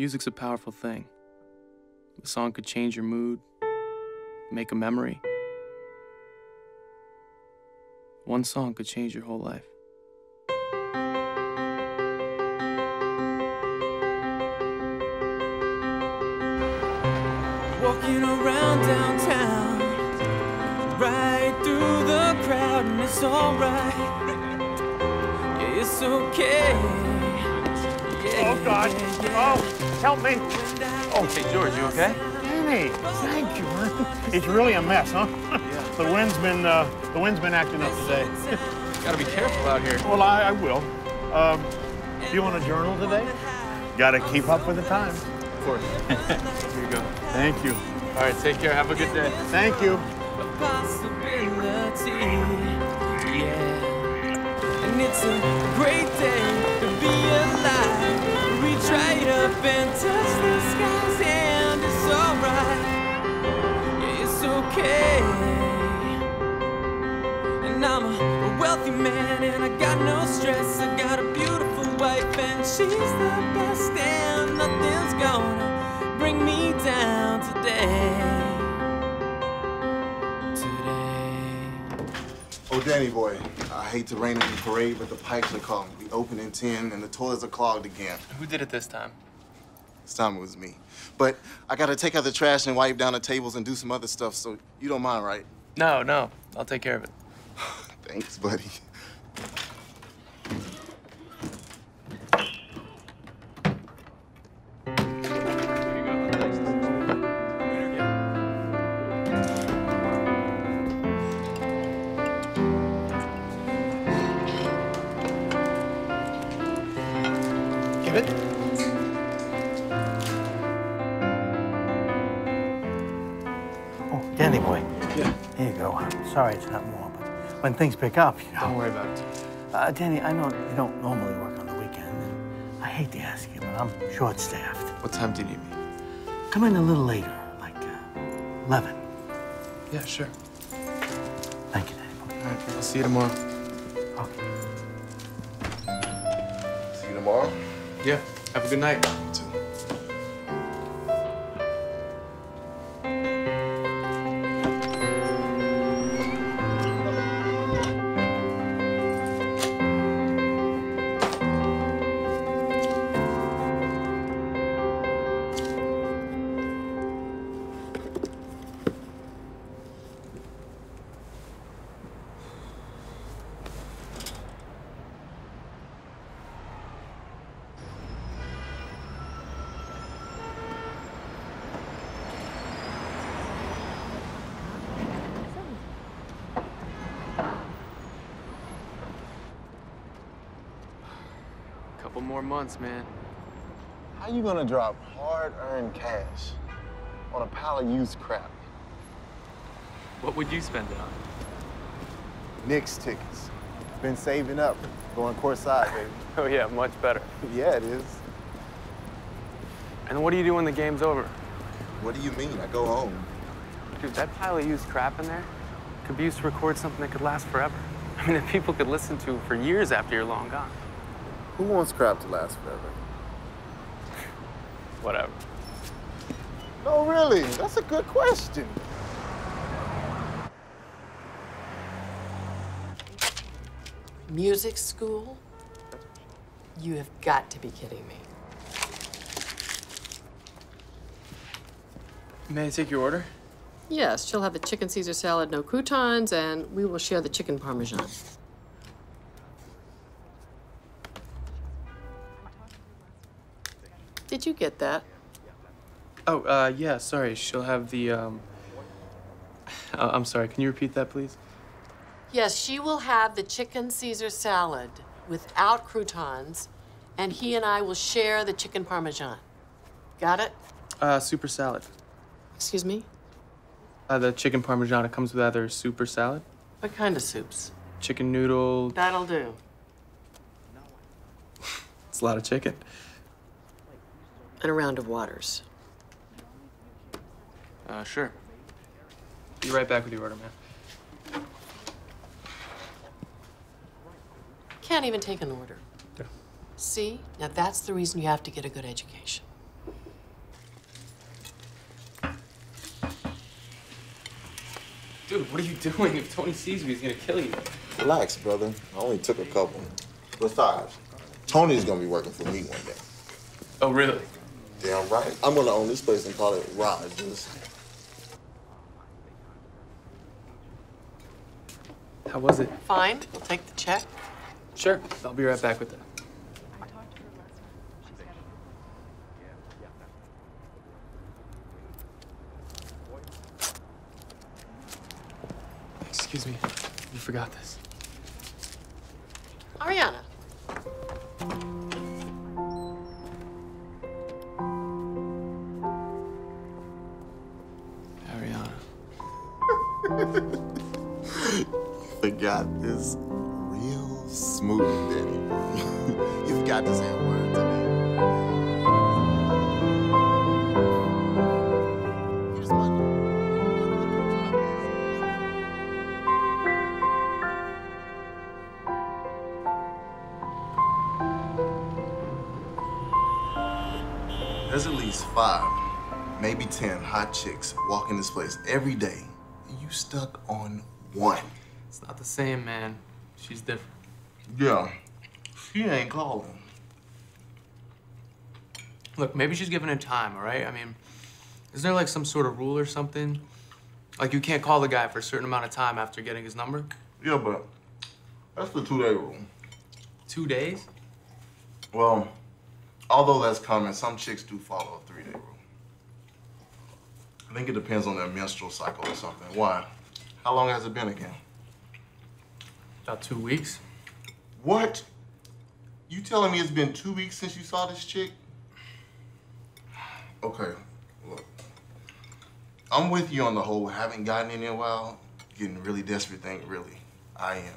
Music's a powerful thing. A song could change your mood, make a memory. One song could change your whole life. Walking around downtown, right through the crowd, and it's alright. Yeah, it's okay. Yeah, Oh, God. yeah, oh. yeah. Oh, help me. Oh, hey, George, you okay? Danny, thank you, man. It's really a mess, huh? Yeah. The wind's been, uh, the wind's been acting up today. Gotta be careful out here. Well, I, I will. Um, do you want a journal today? Gotta keep up with the times. Of course. Here you go. Thank you. All right, take care. Have a good day. Thank you. a possibility. Yeah, and it's a great day to be alive. Reach right up and touch the skies, and it's alright. It's okay. And I'm a wealthy man, and I got no stress. I got a beautiful wife, and she's the best, and nothing's gonna bring me down today today. Oh, Danny boy, hate to rain in the parade, but the pipes are calling. We open in 10 and the toilets are clogged again. Who did it this time? This time it was me. But I gotta take out the trash and wipe down the tables and do some other stuff, so you don't mind, right? No, no. I'll take care of it. Thanks, buddy. When things pick up, you know. Don't worry about it. Uh, Danny, I know you don't normally work on the weekend, and I hate to ask you, but I'm short-staffed. What time do you need me? Come in a little later, like uh, 11. Yeah, sure. Thank you, Danny. All right, I'll see you tomorrow. Okay. See you tomorrow. Yeah. Have a good night. Couple more months, man. How you gonna drop hard-earned cash on a pile of used crap? What would you spend it on? Knicks tickets. Been saving up, going courtside, baby. Oh, yeah, much better. yeah, it is. And what do you do when the game's over? What do you mean? I go home. Dude, that pile of used crap in there could be used to record something that could last forever. I mean, that people could listen to for years after you're long gone. Who wants crap to last forever? Whatever. No, really. That's a good question. Music school? You have got to be kidding me. May I take your order? Yes, she'll have the chicken Caesar salad, no croutons, and we will share the chicken parmesan. Did you get that? Oh, uh, yeah, sorry. She'll have the, um... Uh, I'm sorry, can you repeat that, please? Yes, she will have the chicken Caesar salad without croutons, and he and I will share the chicken parmesan. Got it? Uh, super salad. Excuse me? Uh, the chicken parmesan, it comes with either soup or salad. What kind of soups? Chicken noodle. That'll do. It's a lot of chicken and a round of waters. Uh, sure. Be right back with your order, man. Can't even take an order. Yeah. See? Now that's the reason you have to get a good education. Dude, what are you doing? If Tony sees me, he's gonna kill you. Relax, brother. I only took a couple. Besides, Tony's gonna be working for me one day. Oh, really? Damn right. I'm gonna own this place and call it Rogers. How was it? Fine, we'll take the check. Sure. I'll be right back with that. Excuse me. You forgot this. Ariana. Ariana. Forgot this real smooth, Danny. you forgot to say a word to me. There's at least five, maybe ten hot chicks walking this place every day. and You stuck on one. It's not the same, man. She's different. Yeah, she ain't calling. Look, maybe she's giving it time, all right? I mean, is there like some sort of rule or something? Like you can't call the guy for a certain amount of time after getting his number? Yeah, but that's the two-day rule. Two days? Well, although that's common, some chicks do follow a three-day rule. I think it depends on their menstrual cycle or something. Why? How long has it been again? About two weeks. What? You telling me it's been two weeks since you saw this chick? Okay, look. I'm with you on the whole haven't gotten any in a while, getting really desperate thing, really. I am.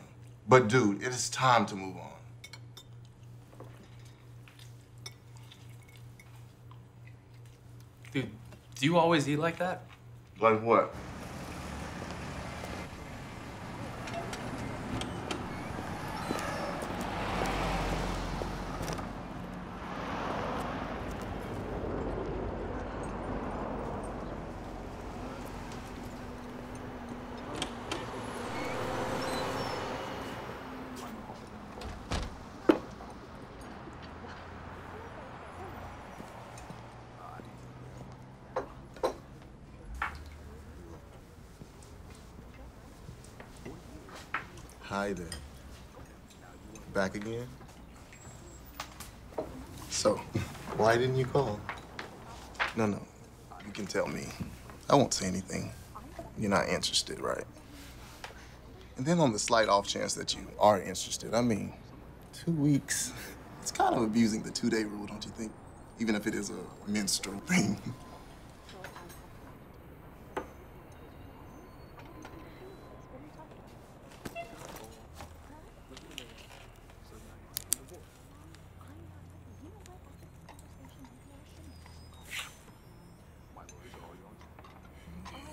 But dude, it is time to move on. Dude, do you always eat like that? Like what? Hi there. Back again? So, why didn't you call? No, no. You can tell me. I won't say anything. You're not interested, right? And then on the slight off chance that you are interested, I mean, two weeks. It's kind of abusing the two-day rule, don't you think? Even if it is a menstrual thing.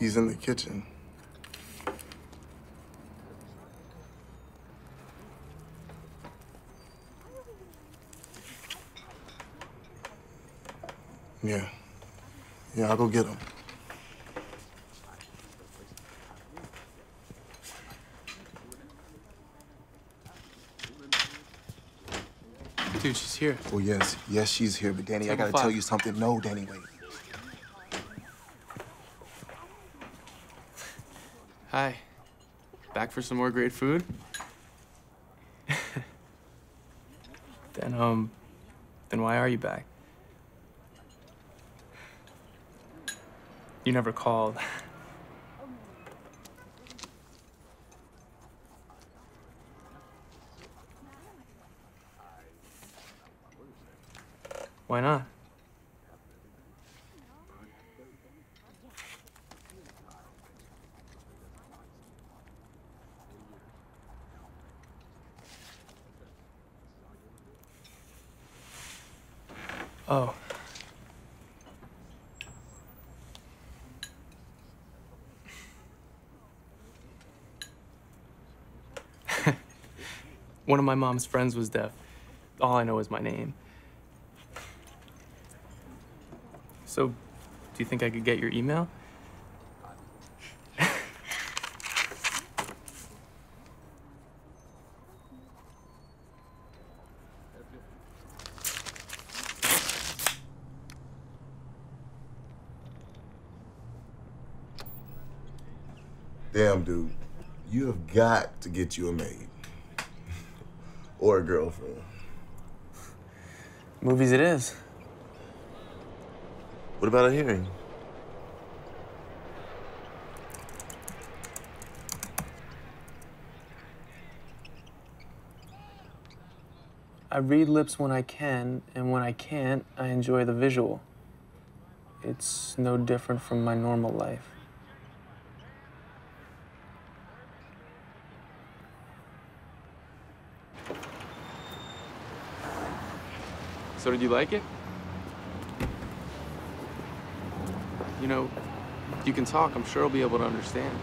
He's in the kitchen. Yeah. Yeah, I'll go get him. Dude, she's here. Oh, yes. Yes, she's here. But, Danny, I gotta five. tell you something. No, Danny, wait. Hi. Back for some more great food? then, um, then why are you back? You never called. Why not? Oh. One of my mom's friends was deaf. All I know is my name. So, do you think I could get your email? Damn, dude. You have got to get you a maid. or a girlfriend. Movies it is. What about a hearing? I read lips when I can, and when I can't, I enjoy the visual. It's no different from my normal life. So, did you like it? You know, you can talk, I'm sure I'll be able to understand.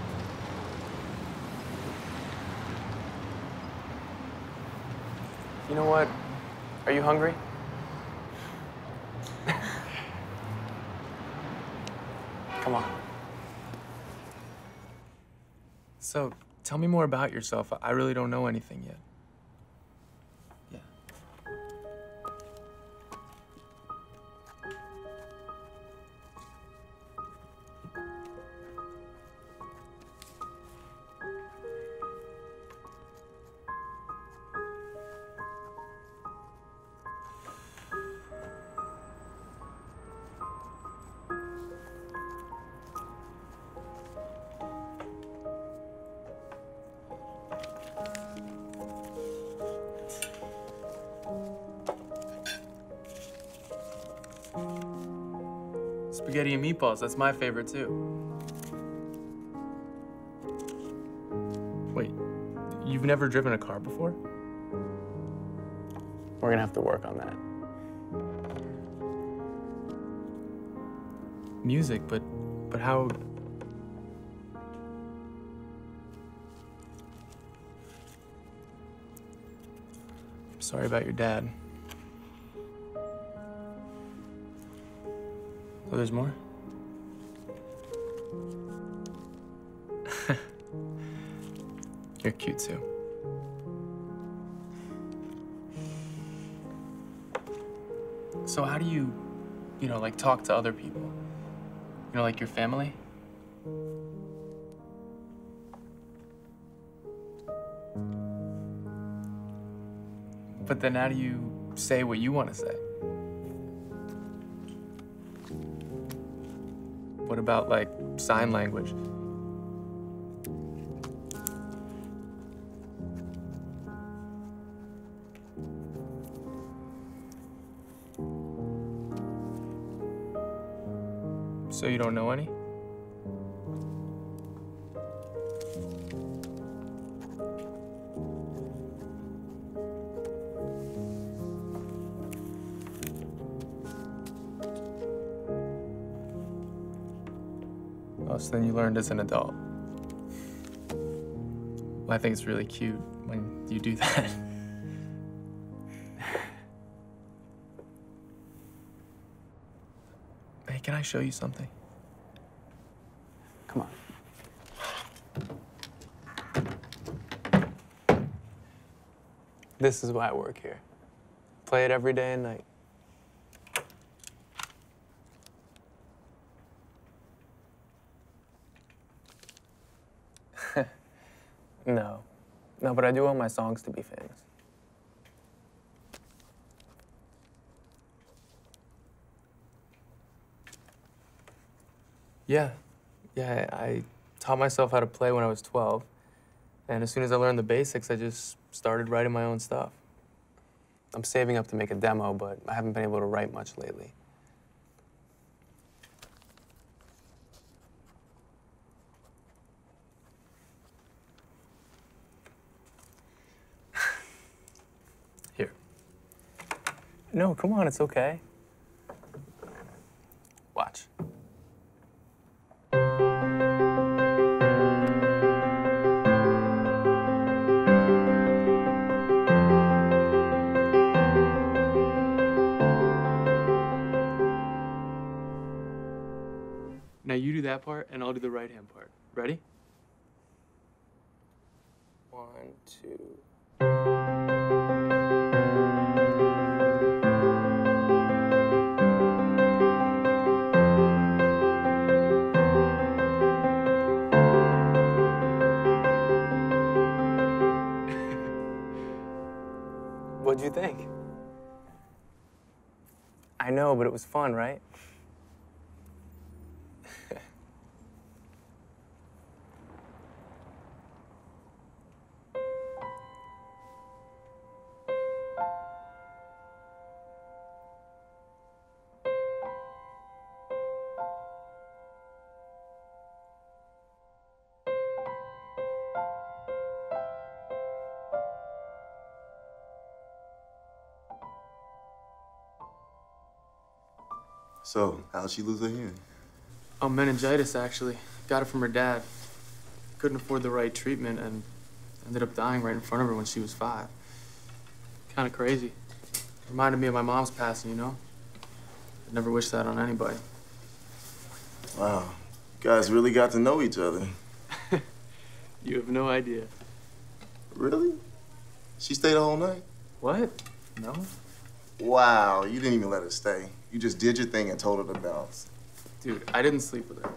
You know what? Are you hungry? Come on. So, tell me more about yourself. I really don't know anything yet. Meatballs, that's my favorite too. Wait, you've never driven a car before? We're gonna have to work on that. Music, but but how I'm sorry about your dad. Oh, there's more? You're cute too. So how do you, you know, like talk to other people? You know, like your family? But then how do you say what you want to say? What about like sign language? You don't know any? Oh, so then you learned as an adult. Well, I think it's really cute when you do that. hey, can I show you something? This is why I work here. Play it every day and night. No. No, but I do want my songs to be famous. Yeah. Yeah, I taught myself how to play when I was 12. And as soon as I learned the basics, I just started writing my own stuff. I'm saving up to make a demo, but I haven't been able to write much lately. Here. No, come on, it's okay. Ready? One, two. What'd you think? I know, but it was fun, right? So, how'd she lose her hearing? Oh, meningitis, actually. Got it from her dad. Couldn't afford the right treatment and ended up dying right in front of her when she was five. Kind of crazy. Reminded me of my mom's passing, you know? I'd never wish that on anybody. Wow. You guys really got to know each other. You have no idea. Really? She stayed the whole night? What? No? Wow, you didn't even let her stay. You just did your thing and told her to bounce. Dude, I didn't sleep with her.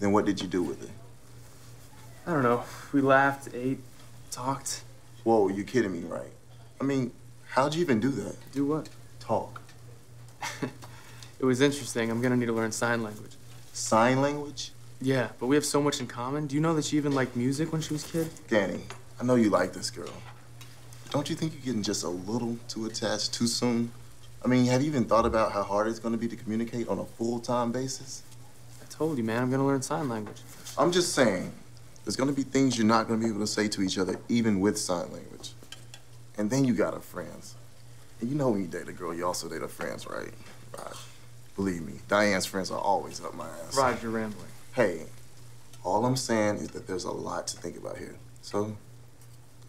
Then what did you do with it? I don't know. We laughed, ate, talked. Whoa, you're kidding me, right? I mean, how'd you even do that? Do what? Talk. It was interesting. I'm gonna need to learn sign language. Sign language? Yeah, but we have so much in common. Do you know that she even liked music when she was a kid? Danny, I know you like this girl. Don't you think you're getting just a little too attached too soon? I mean, have you even thought about how hard it's gonna be to communicate on a full-time basis? I told you, man, I'm gonna learn sign language. I'm just saying, there's gonna be things you're not gonna be able to say to each other, even with sign language. And then you got her friends. And you know when you date a girl, you also date her friends, right? Raj. Believe me, Diane's friends are always up my ass. Rod, you're rambling. Hey, all I'm saying is that there's a lot to think about here. So,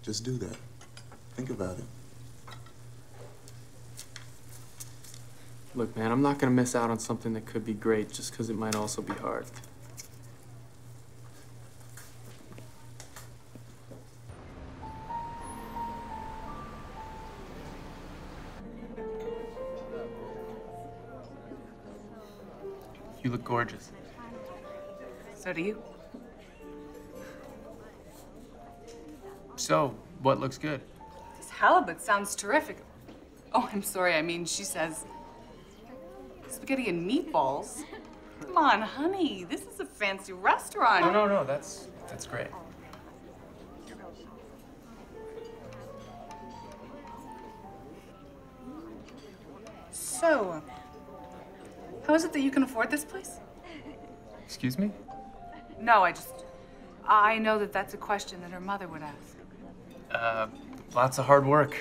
just do that. Think about it. Look, man, I'm not gonna miss out on something that could be great just because it might also be hard. You look gorgeous. So do you. So, what looks good? This halibut sounds terrific. Oh, I'm sorry. I mean, she says spaghetti and meatballs. Come on, honey. This is a fancy restaurant. No, no, no. That's that's great. So, how is it that you can afford this place? Excuse me? No, I just. I know that that's a question that her mother would ask. Uh, lots of hard work.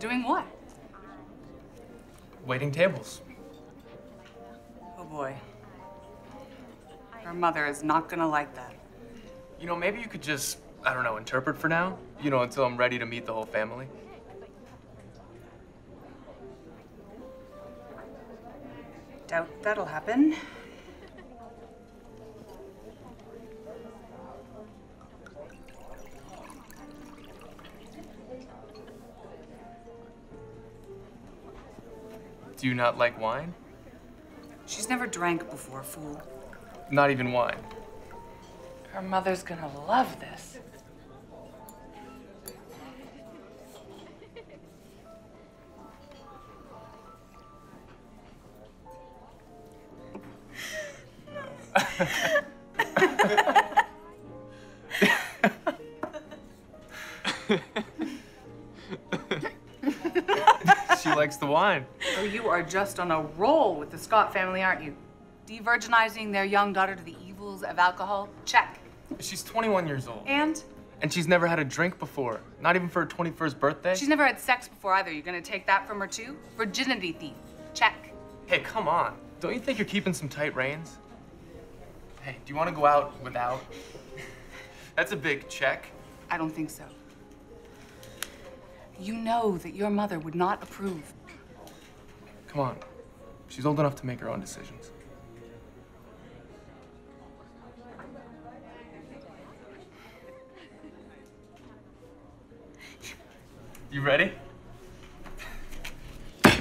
Doing what? Waiting tables. Oh boy. Her mother is not gonna like that. You know, maybe you could just, I don't know, interpret for now. You know, until I'm ready to meet the whole family. Doubt that'll happen. Do you not like wine? She's never drank before, fool. Not even wine. Her mother's gonna love this. she likes the wine. Oh, you are just on a roll with the Scott family, aren't you? De-virginizing their young daughter to the evils of alcohol? Check. She's 21 years old. And And she's never had a drink before. Not even for her 21st birthday. she's never had sex before either. You're gonna take that from her too? Virginity thief. Check. Hey, come on. Don't you think you're keeping some tight reins? Hey, do you want to go out without? That's a big check. I don't think so. You know that your mother would not approve. Come on. She's old enough to make her own decisions. You ready? Boy!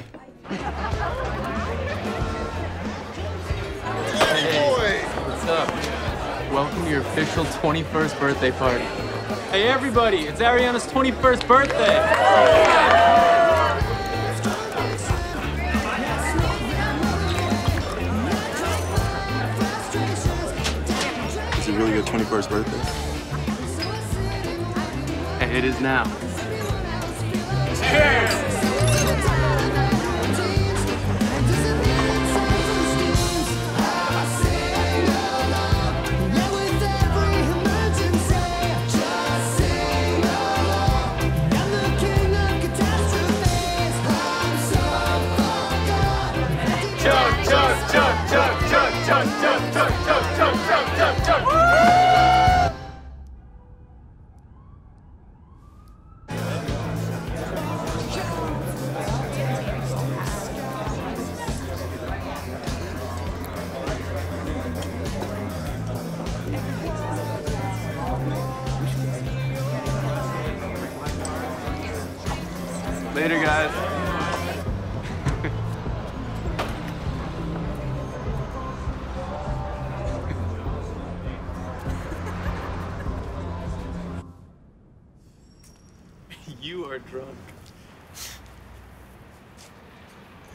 What's up? Welcome to your official 21st birthday party. Hey, everybody, it's Ariana's 21st birthday. Your 21st birthday? Hey, it is now. Later,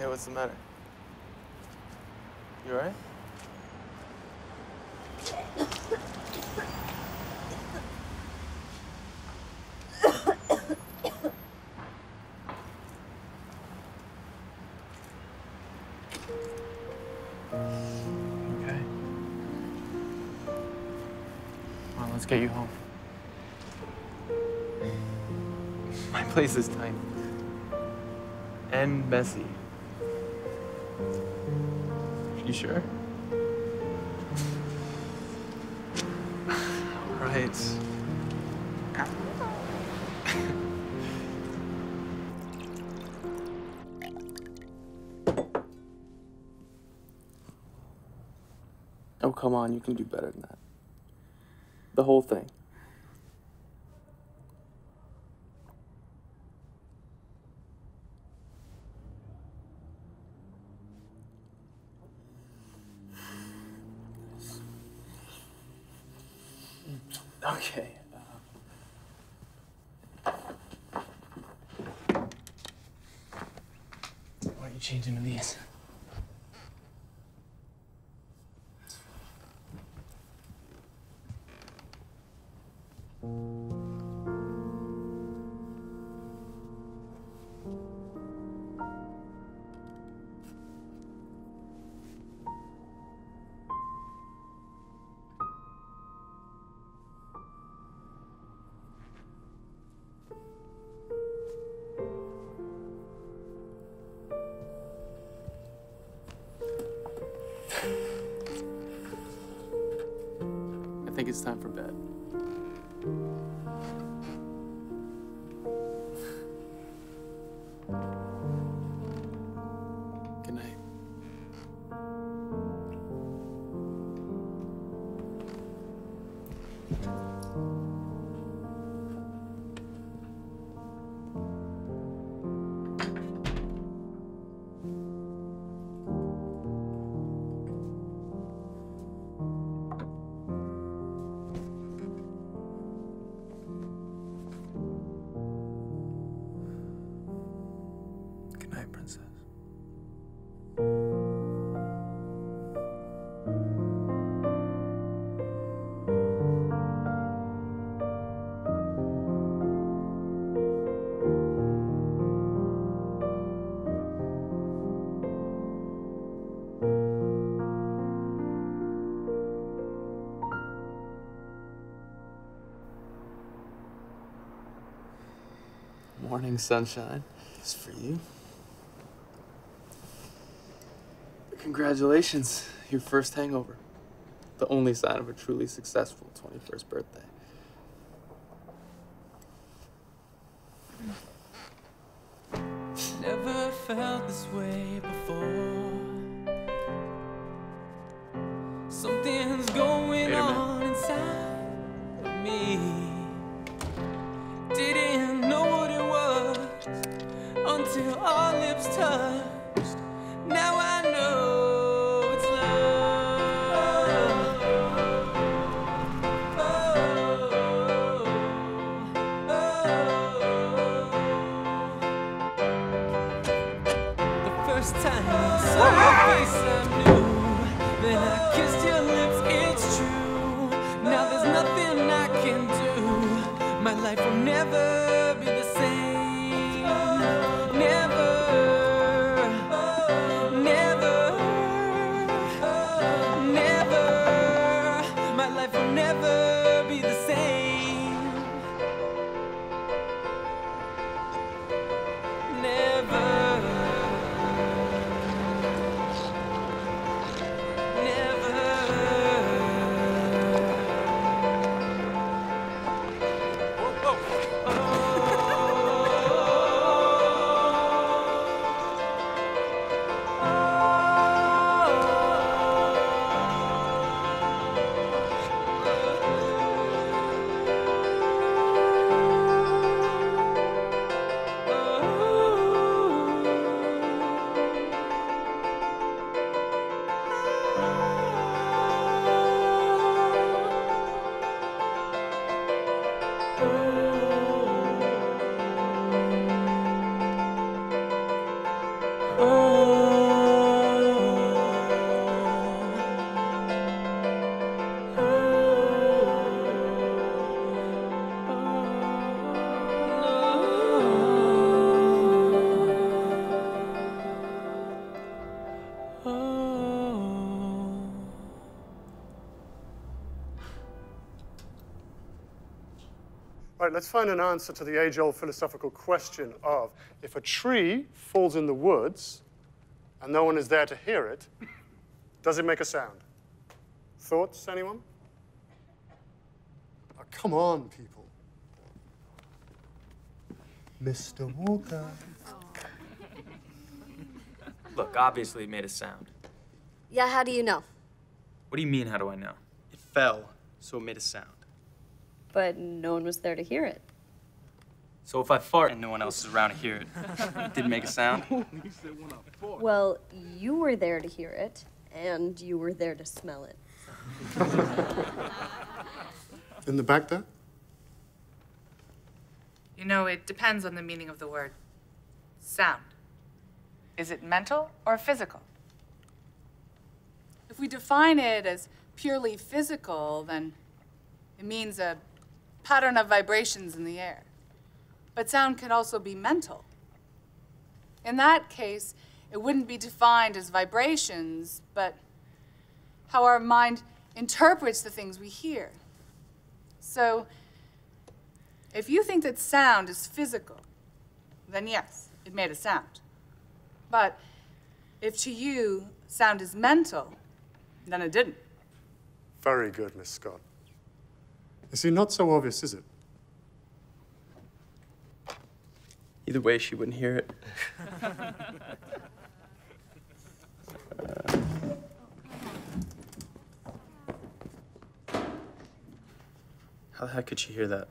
Hey, what's the matter? You alright? Okay. Well, let's get you home. My place is tiny. And messy. You sure? right. Oh, come on, you can do better than that. The whole thing. Morning sunshine is for you. Congratulations, your first hangover. The only sign of a truly successful 21st birthday. Never felt this way before. Something's going Wait a minute. on inside of me. Until our lips touched. Now let's find an answer to the age old philosophical question of if a tree falls in the woods and no one is there to hear it, does it make a sound? Thoughts, anyone? Oh, come on, people. Mr. Walker. Look, obviously it made a sound. Yeah, how do you know? What do you mean, how do I know? It fell, so it made a sound. But no one was there to hear it. So if I fart, And no one else is around to hear it. it didn't make a sound. Well, you were there to hear it, and you were there to smell it. In the back there? You know, it depends on the meaning of the word sound. Is it mental or physical? If we define it as purely physical, then it means a pattern of vibrations in the air. But sound can also be mental. In that case, it wouldn't be defined as vibrations, but how our mind interprets the things we hear. So, if you think that sound is physical, then yes, it made a sound. But if to you sound is mental, then it didn't. Very good, Miss Scott. You see, not so obvious, is it? Either way, she wouldn't hear it. How the heck could she hear that?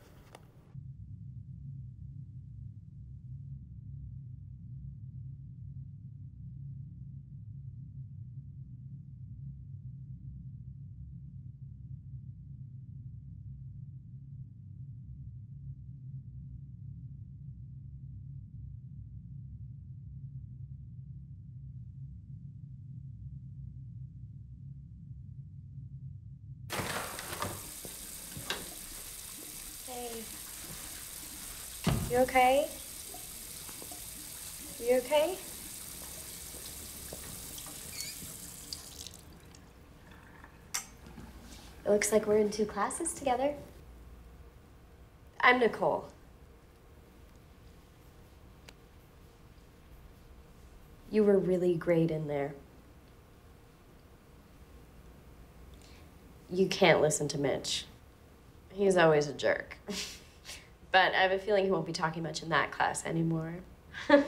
Hey. You okay? You okay? It looks like we're in two classes together. I'm Nicole. You were really great in there. You can't listen to Mitch. He's always a jerk. but I have a feeling he won't be talking much in that class anymore. Come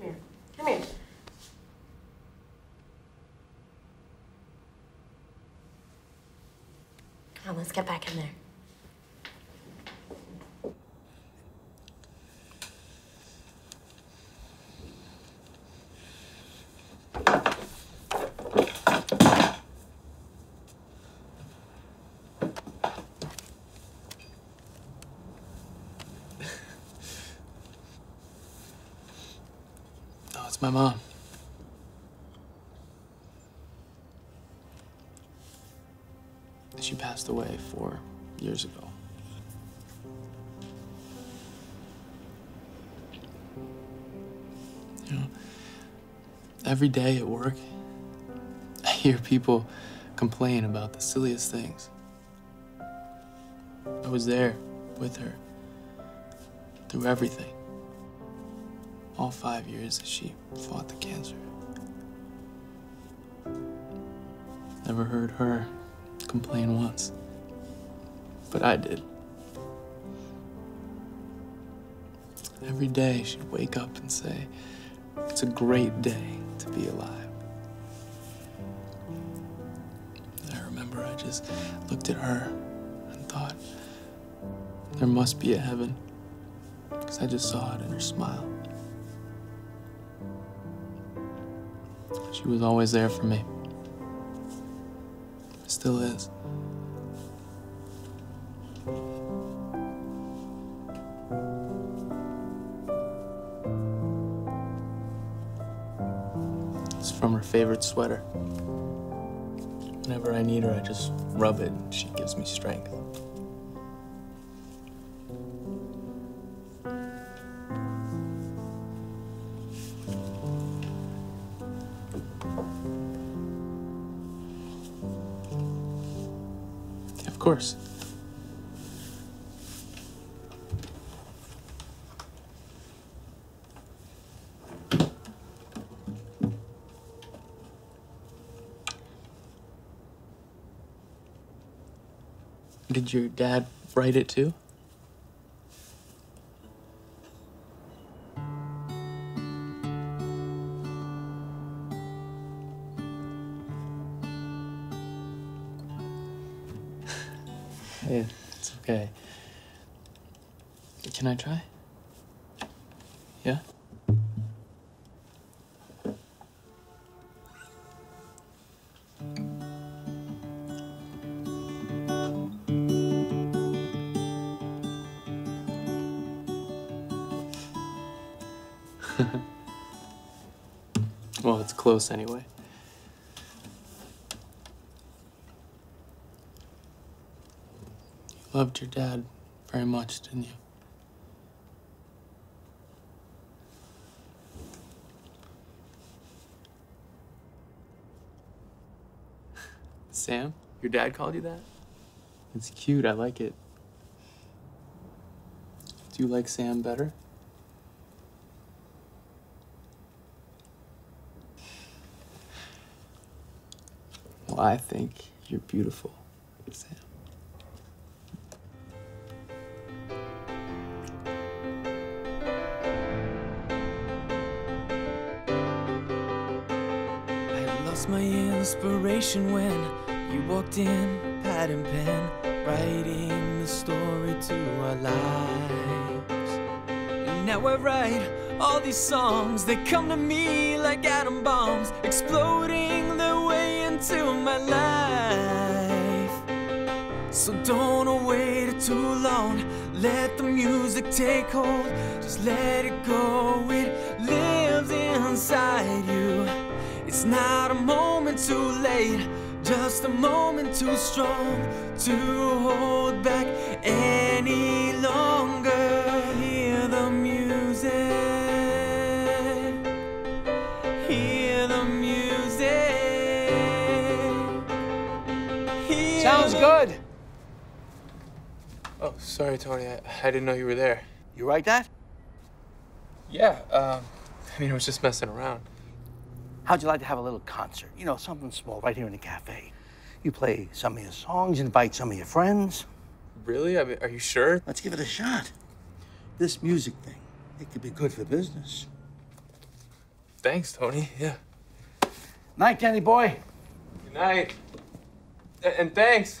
here. Come here. Come on, let's get back in there. It's my mom. She passed away four years ago. You know, every day at work, I hear people complain about the silliest things. I was there with her through everything. All five years that she fought the cancer. Never heard her complain once. But I did. Every day she'd wake up and say, It's a great day to be alive. I remember I just looked at her and thought, There must be a heaven. Because I just saw it in her smile. She was always there for me. Still is. It's from her favorite sweater. Whenever I need her, I just rub it and she gives me strength. Did your dad write it too? Close anyway. You loved your dad very much, didn't you? Sam? Your dad called you that? It's cute. I like it. Do you like Sam better? I think you're beautiful, Sam. I lost my inspiration when you walked in, pad and pen, writing the story to our lives. And now I write all these songs, they come to me like atom bombs, exploding their way into my life. So don't wait too long, let the music take hold, just let it go, it lives inside you. It's not a moment too late, just a moment too strong to hold back any longer. Good. Oh, sorry, Tony. I, I didn't know you were there. You write that? Yeah, um, I mean, I was just messing around. How'd you like to have a little concert? You know, something small right here in the cafe. You play some of your songs, invite some of your friends. Really? I mean, are you sure? Let's give it a shot. This music thing, it could be good for business. Thanks, Tony. Yeah. Night, Danny boy. Good night. And thanks.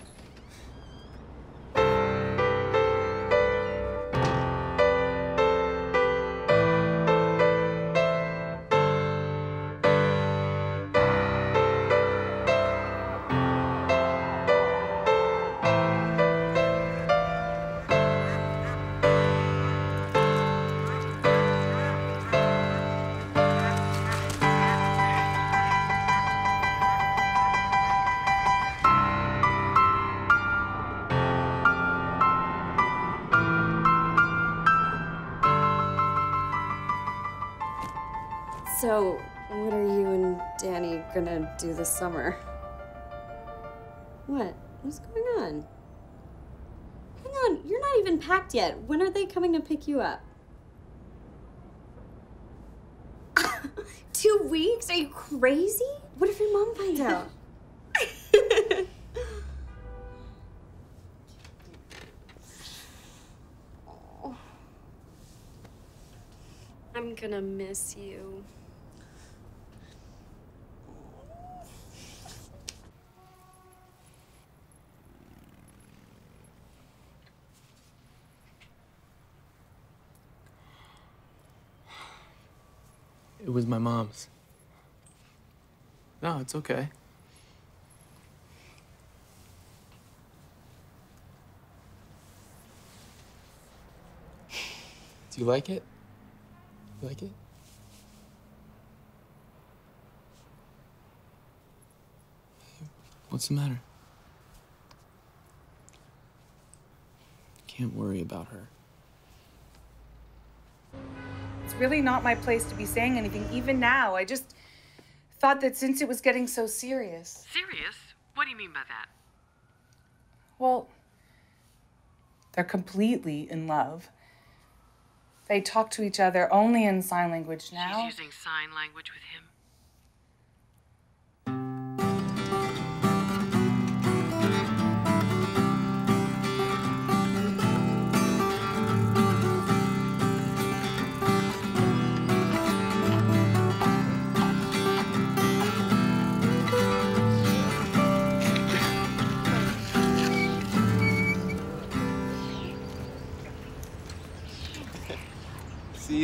do this summer? What? What's going on? Hang on, you're not even packed yet. When are they coming to pick you up? Two weeks? Are you crazy? What if your mom finds out? I'm gonna miss you. It was my mom's. No, it's okay. Do you like it? You like it? What's the matter? Can't worry about her. It's really not my place to be saying anything, even now. I just thought that since it was getting so serious. Serious? What do you mean by that? Well, they're completely in love. They talk to each other only in sign language now. She's using sign language with him.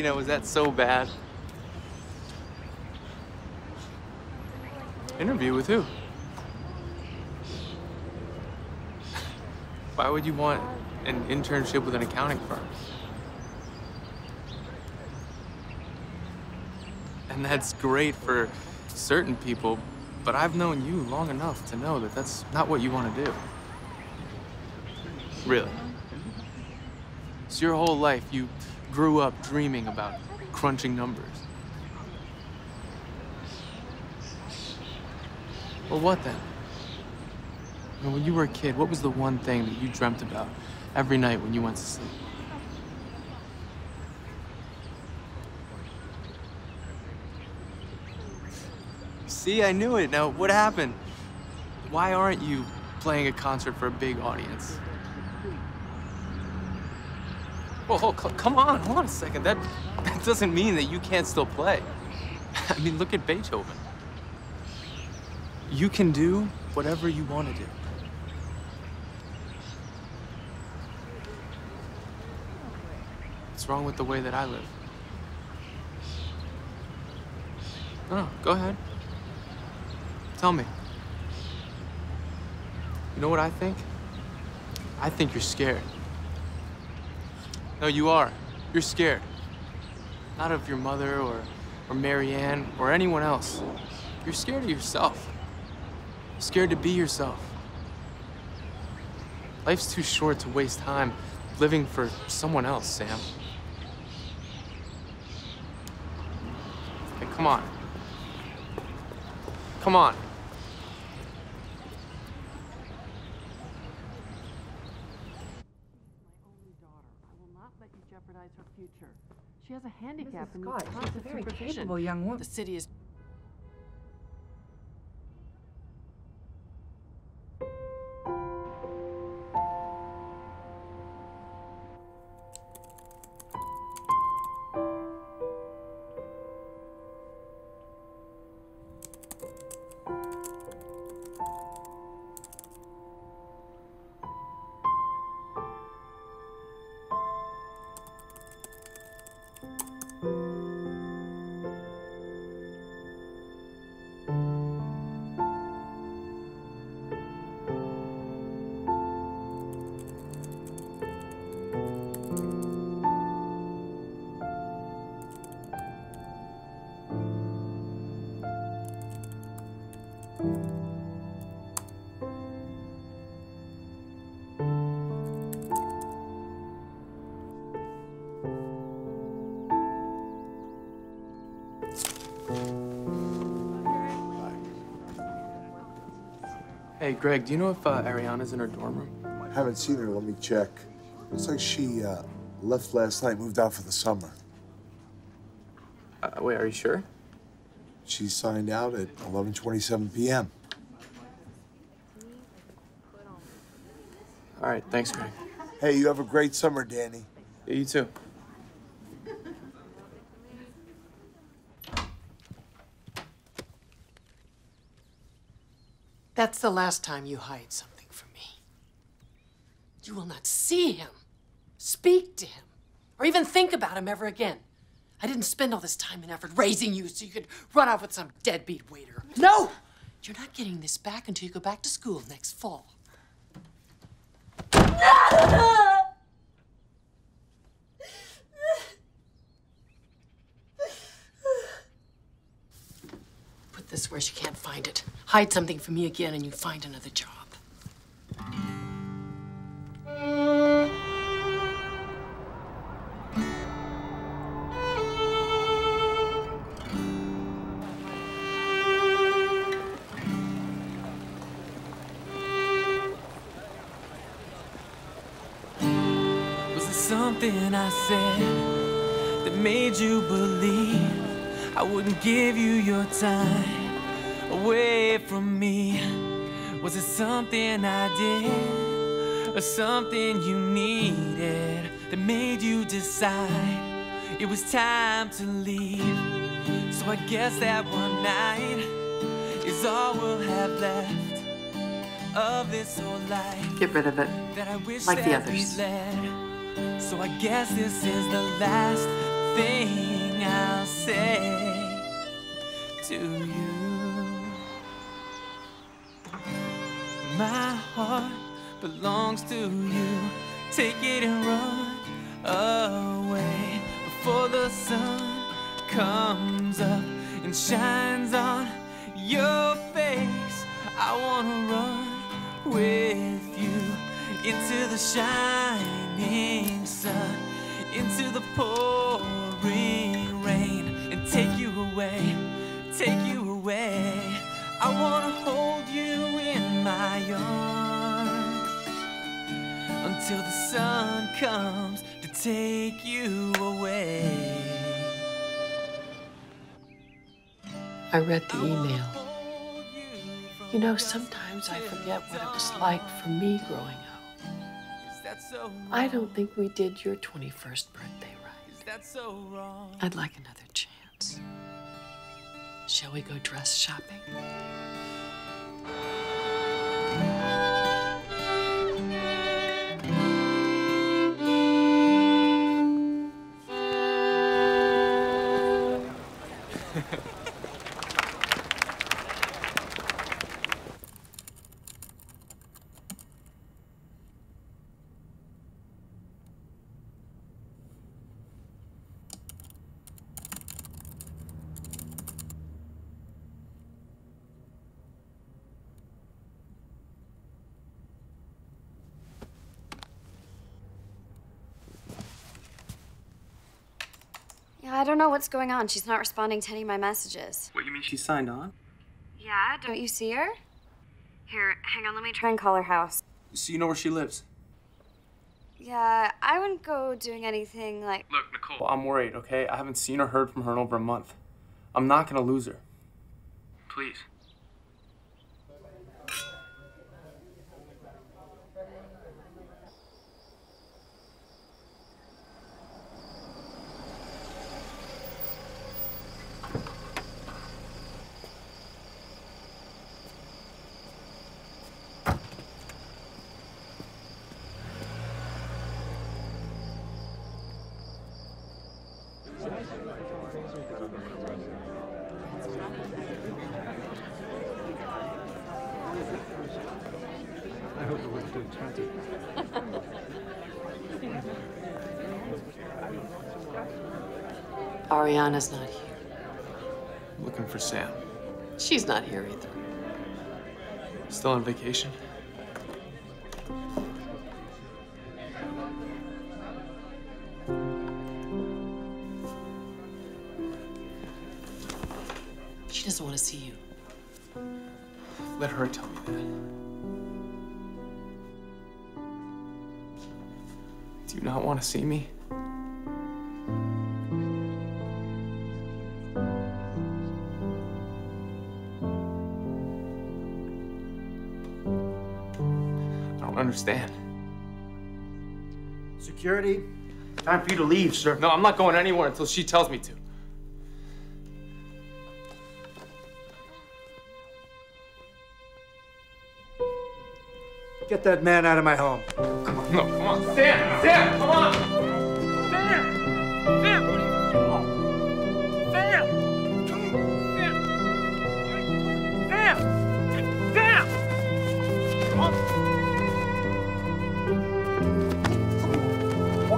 Now was that so bad? Interview with who? Why would you want an internship with an accounting firm? And that's great for certain people, but I've known you long enough to know that that's not what you want to do. Really. So your whole life, you grew up dreaming about crunching numbers. Well, what then? When you were a kid, what was the one thing that you dreamt about every night when you went to sleep? See, I knew it. Now, what happened? Why aren't you playing a concert for a big audience? Oh, c- come on, hold on a second. That, that doesn't mean that you can't still play. I mean, look at Beethoven. You can do whatever you want to do. What's wrong with the way that I live? No, no, go ahead. Tell me. You know what I think? I think you're scared. No, you are. You're scared. Not of your mother or, or Marianne or anyone else. You're scared of yourself. Scared to be yourself. Life's too short to waste time living for someone else, Sam. Hey, come on. Come on. jeopardize her future. She has a handicap and Scott, she's a constant very supervision. capable young woman. The city is Hey, Greg, do you know if uh, Ariana's in her dorm room? Haven't seen her. Let me check. Looks like she uh, left last night, moved out for the summer. Uh, wait, are you sure? She signed out at 11:27 p.m. All right, thanks, Greg. Hey, you have a great summer, Danny. Yeah, you too. That's the last time you hide something from me. You will not see him, speak to him, or even think about him ever again. I didn't spend all this time and effort raising you so you could run off with some deadbeat waiter. No! You're not getting this back until you go back to school next fall. Put this where she can't find it. Hide something from me again and you find another job. Was it something I said that made you believe I wouldn't give you your time away from me? Was it something I did or something you needed that made you decide it was time to leave? So I guess that one night is all we'll have left of this whole life Get rid of it. that I wish Like the others. led. So I guess this is the last thing I'll say to you. My heart belongs to you. Take it and run away before the sun comes up and shines on your face. I wanna run with you into the shining sun, into the pouring rain, and take you away, take you away. I wanna hold you my arms until the sun comes to take you away. I read the email. You know, sometimes I forget what it was like for me growing up. I don't think we did your 21st birthday right. I'd like another chance. Shall we go dress shopping? What's going on. She's not responding to any of my messages. What, you mean she signed on? Yeah, don't you see her? Here, hang on, let me try and call her house. So you know where she lives? Yeah, I wouldn't go doing anything like. Look, Nicole. Well, I'm worried, okay? I haven't seen or heard from her in over a month. I'm not gonna lose her. Please. Ariana's not here. I'm looking for Sam. She's not here either. Still on vacation? She doesn't want to see you. Let her tell me that. Do you not want to see me? Understand. Security, time for you to leave, sir. No, I'm not going anywhere until she tells me to. Get that man out of my home. Come on. No, come on. Sam! Sam, come on!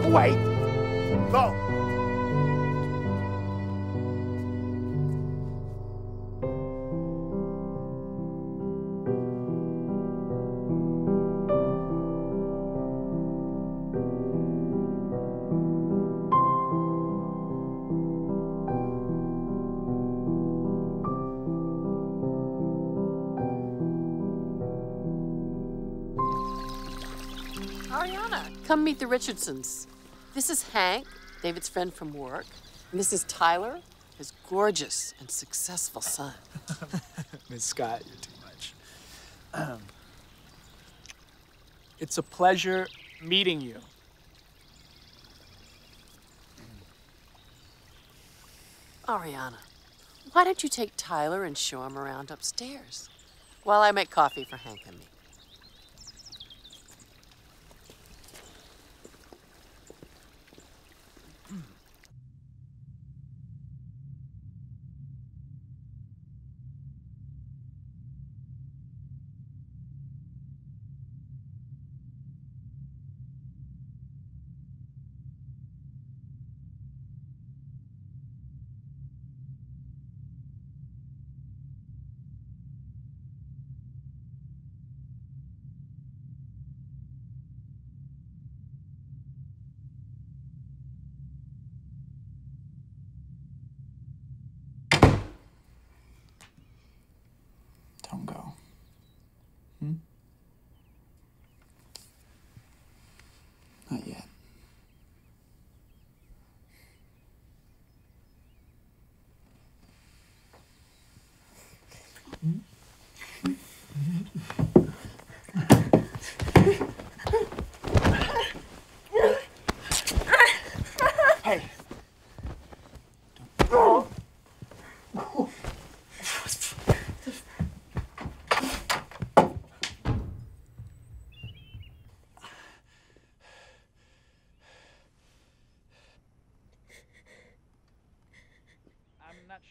On. Walk away. Go. Ariana, come meet the Richardsons. This is Hank, David's friend from work. And this is Tyler, his gorgeous and successful son. Miss Scott, you're too much. Um, it's a pleasure meeting you. Ariana, why don't you take Tyler and show him around upstairs while I make coffee for Hank and me?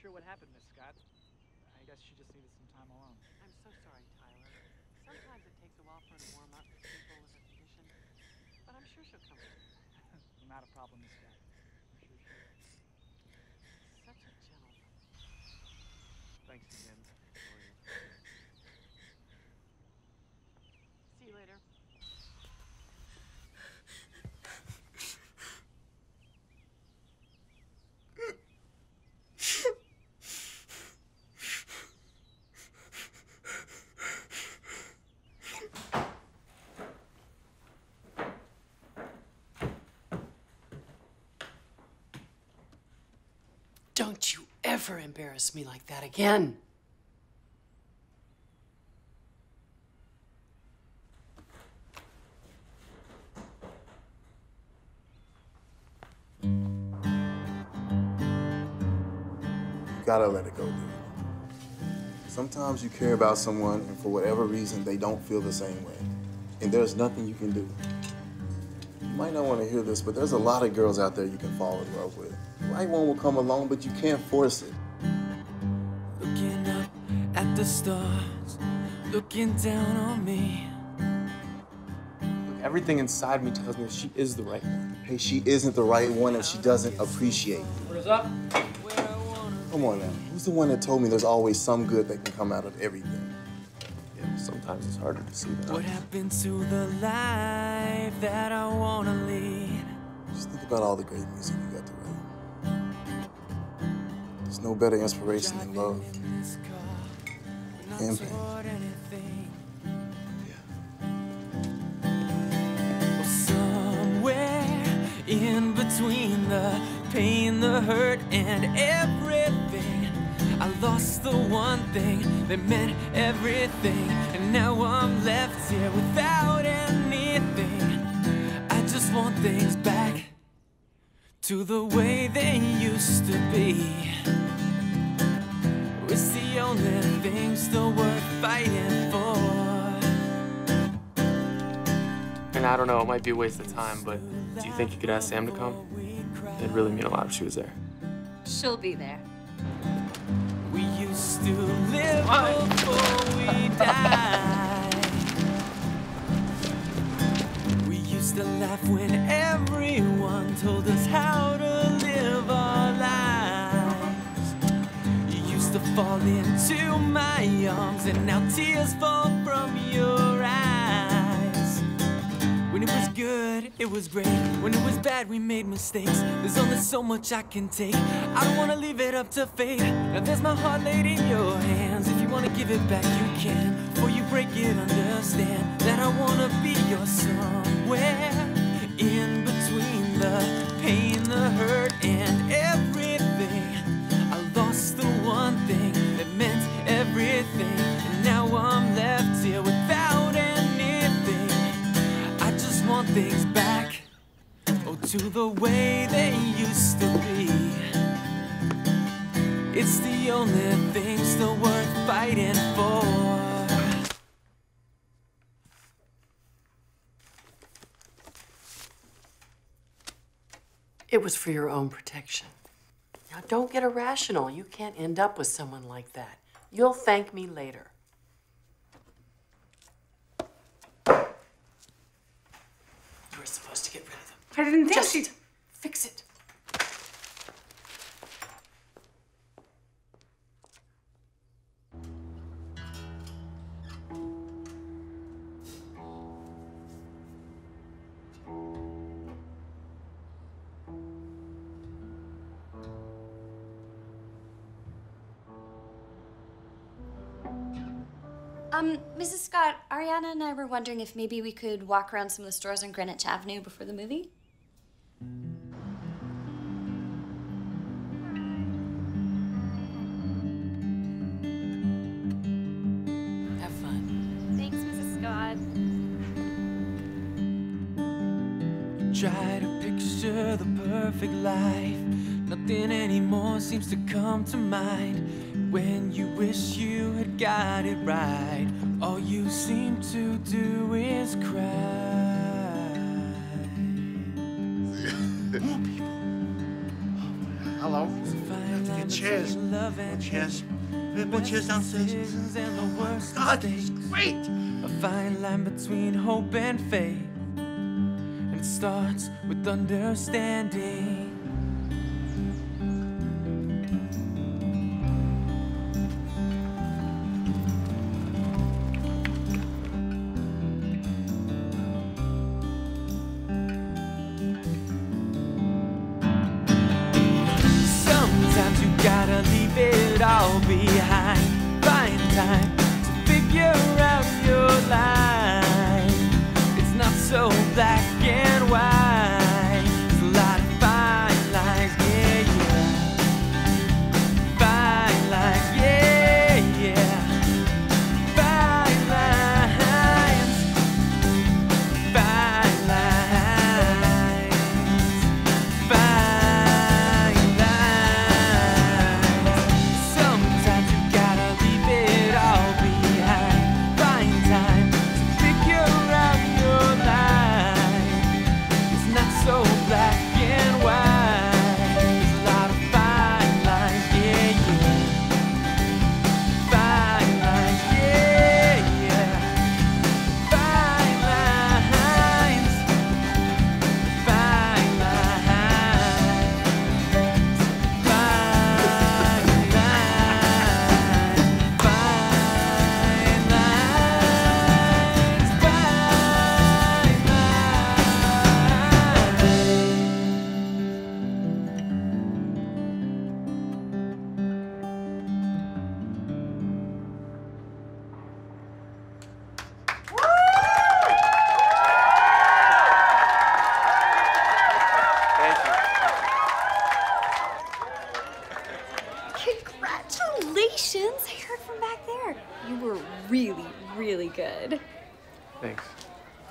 Sure what happened, Miss Scott. I guess she just needed some time alone. I'm so sorry, Tyler. Sometimes it takes a while for her to warm up to people with her condition, but I'm sure she'll come. not a problem, Miss Scott. I'm sure she will. Such a gentleman. Thanks again. Gloria. See you later. Don't you ever embarrass me like that again. You gotta let it go, dude. Sometimes you care about someone, and for whatever reason, they don't feel the same way. And there's nothing you can do. You might not want to hear this, but there's a lot of girls out there you can fall in love with. The right one will come along, but you can't force it. Looking up at the stars, looking down on me. Look, everything inside me tells me that she is the right one. Hey, she isn't the right one if she doesn't appreciate. What is up? Come on now. Who's the one that told me there's always some good that can come out of everything? Yeah, sometimes it's harder to see that. What happened to the life that I wanna lead? Just think about all the great music There's no better inspiration than love. And pain. In between the pain, the hurt, and everything, I lost the one thing that meant everything. And now I'm left here without anything. I just want things back to the way they used to be. It's the only thing still worth fighting for. And I don't know, it might be a waste of time, but do you think you could ask Sam to come? It'd really mean a lot if she was there. She'll be there. We used to live before we died. We used to laugh when everyone told us how to live our lives. You to fall into my arms, and now tears fall from your eyes. When it was good, it was great. When it was bad, we made mistakes. There's only so much I can take. I don't wanna leave it up to fate. Now there's my heart laid in your hands. If you wanna give it back, you can. Before you break it, understand that I wanna be your somewhere in between the pain, the hurt, and one thing that meant everything, and now I'm left here without anything. I just want things back, oh, to the way they used to be. It's the only thing still worth fighting for. It was for your own protection. Now, don't get irrational. You can't end up with someone like that. You'll thank me later. You were supposed to get rid of them. I didn't think Just she. fix it. Um, Mrs. Scott, Ariana and I were wondering if maybe we could walk around some of the stores on Greenwich Avenue before the movie. Have fun. Thanks, Mrs. Scott. Try to picture the perfect life. Nothing anymore seems to come to mind. When you wish you had got it right, all you seem to do is cry. More people. Hello. Get chairs. More chairs. More chairs downstairs. God, this is great. A fine line between hope and faith. And it starts with understanding.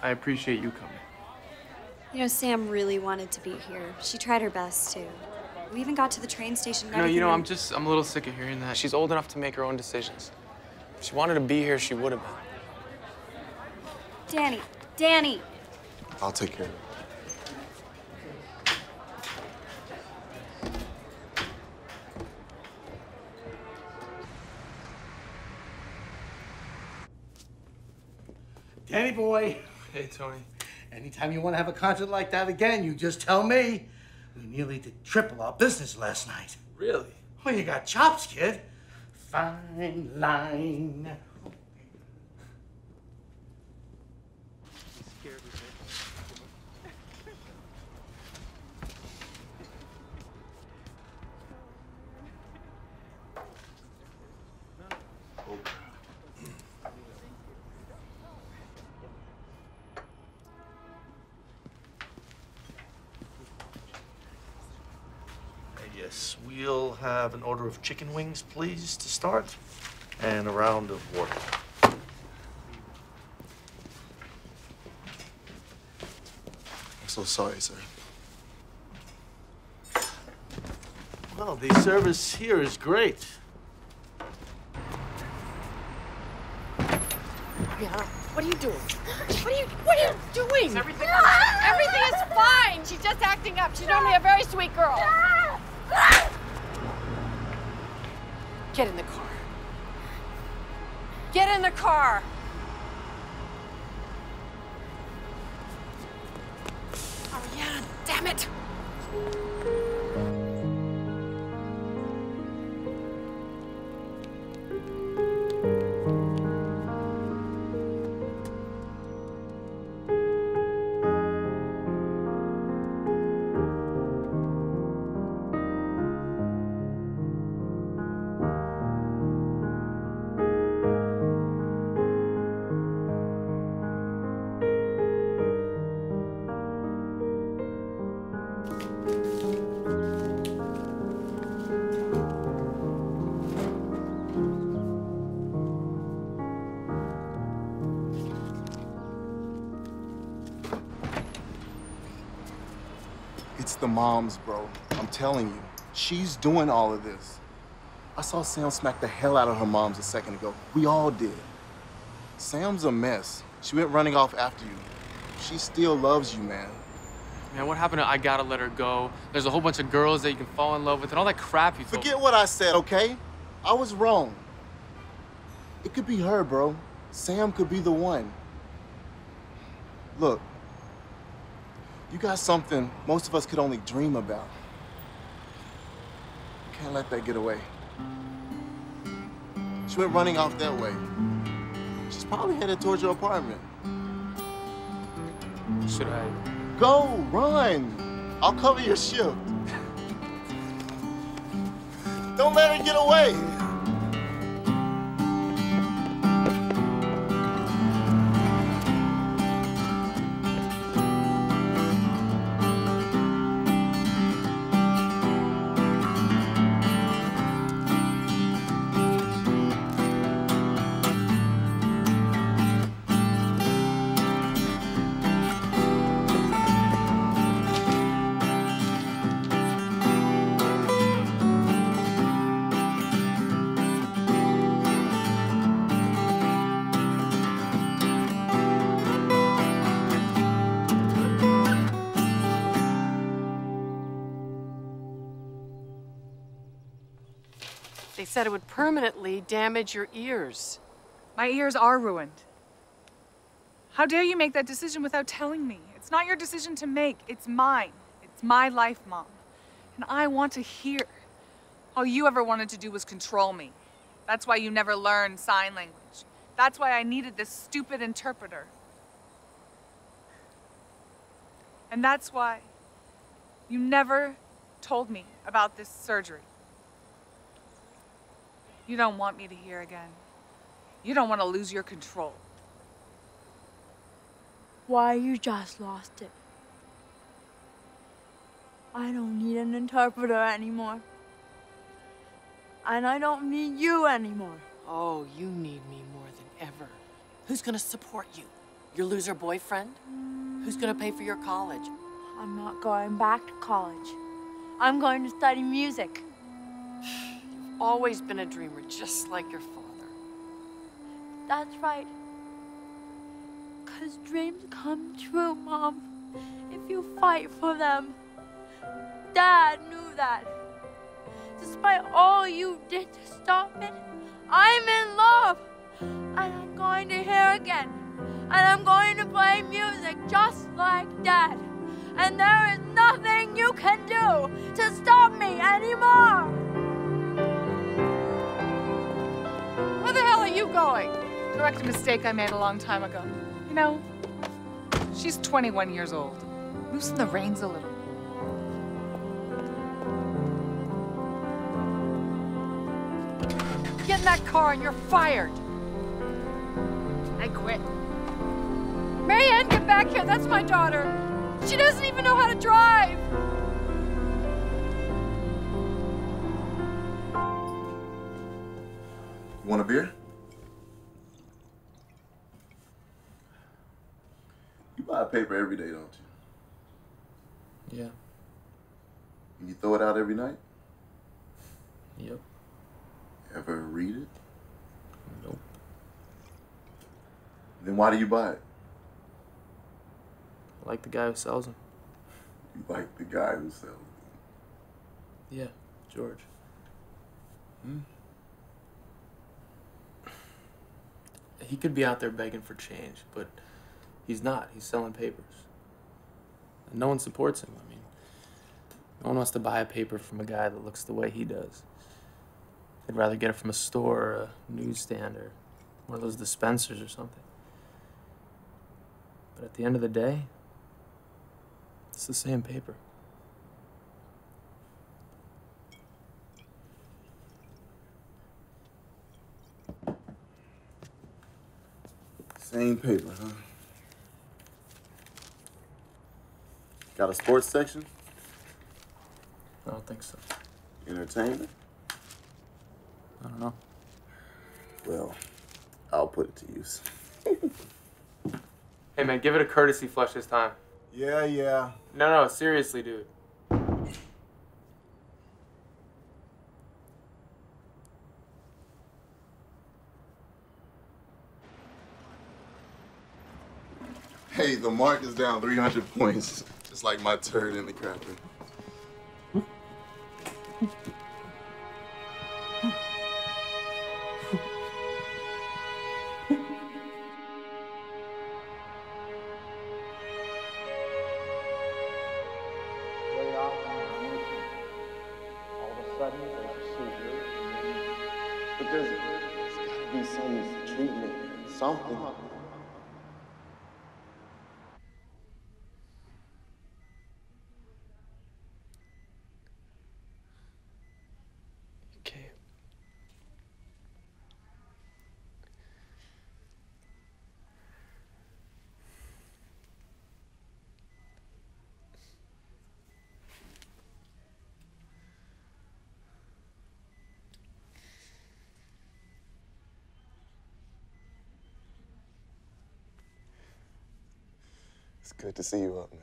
I appreciate you coming. You know, Sam really wanted to be here. She tried her best too. We even got to the train station. and No, you know. I'm just, I'm a little sick of hearing that. She's old enough to make her own decisions. If she wanted to be here, she would have been. Danny, Danny. I'll take care of it. Danny boy. Hey, Tony. Anytime you want to have a concert like that again, you just tell me. We nearly did triple our business last night. Really? Well, you got chops, kid. Fine line. Yes, we'll have an order of chicken wings, please, to start, and a round of water. I'm so sorry, sir. Well, the service here is great. Ariana, what are you doing? What are you What are you doing? everything? Everything is fine. She's just acting up. She's normally a very sweet girl. Ah! Ah! Get in the car. Get in the car. Ariana, damn it. Moms, bro. I'm telling you. She's doing all of this. I saw Sam smack the hell out of her moms a second ago. We all did. Sam's a mess. She went running off after you. She still loves you, man. Man, what happened to I gotta let her go? There's a whole bunch of girls that you can fall in love with and all that crap you told Forget what I said, okay? I was wrong. It could be her, bro. Sam could be the one. Look, you got something most of us could only dream about. You can't let that get away. She went running off that way. She's probably headed towards your apartment. Should I? Go, run. I'll cover your shift. Don't let her get away. Permanently damage your ears. My ears are ruined. How dare you make that decision without telling me? It's not your decision to make, it's mine. It's my life, Mom. And I want to hear. All you ever wanted to do was control me. That's why you never learned sign language. That's why I needed this stupid interpreter. And that's why you never told me about this surgery. You don't want me to hear again. You don't want to lose your control. Why, you just lost it. I don't need an interpreter anymore. And I don't need you anymore. Oh, you need me more than ever. Who's gonna support you? Your loser boyfriend? Who's gonna pay for your college? I'm not going back to college. I'm going to study music. Always been a dreamer, just like your father. That's right. Because dreams come true, Mom, if you fight for them. Dad knew that. Despite all you did to stop it, I'm in love. And I'm going to hear again. And I'm going to play music just like Dad. And there is nothing you can do to stop me anymore. Are you going? Correct a mistake I made a long time ago. You know, she's 21 years old. Loosen the reins a little. Get in that car and you're fired. I quit. Marianne, get back here. That's my daughter. She doesn't even know how to drive. Want a beer? Buy paper every day, don't you? Yeah. And you throw it out every night? Yep. Ever read it? Nope. Then why do you buy it? I like the guy who sells them. You like the guy who sells them. Yeah, George. Hmm? He could be out there begging for change, but he's not. He's selling papers. And no one supports him. I mean, no one wants to buy a paper from a guy that looks the way he does. They'd rather get it from a store or a newsstand or one of those dispensers or something. But at the end of the day, it's the same paper. Same paper, huh? Got a sports section? I don't think so. Entertainment? I don't know. Well, I'll put it to use. Hey man, give it a courtesy flush this time. Yeah, yeah. No, no, seriously, dude. Hey, the mark is down 300 points, just like my turd in the crapper. good to see you up, man.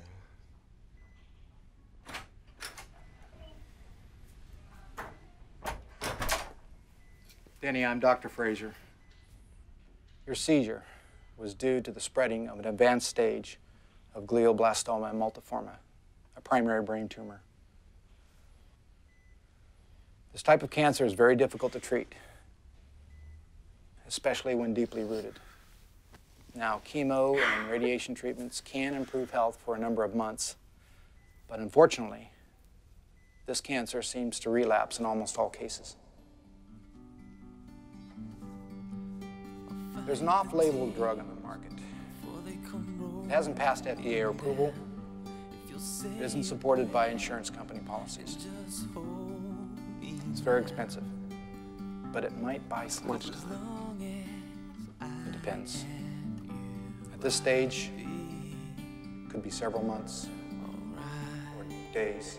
Denny, I'm Dr. Fraser. Your seizure was due to the spreading of an advanced stage of glioblastoma multiforme, a primary brain tumor. This type of cancer is very difficult to treat, especially when deeply rooted. Now, chemo and radiation treatments can improve health for a number of months, but unfortunately, this cancer seems to relapse in almost all cases. There's an off-label drug on the market. It hasn't passed FDA approval. It isn't supported by insurance company policies. It's very expensive, but it might buy some time. It depends. This stage, could be several months or days.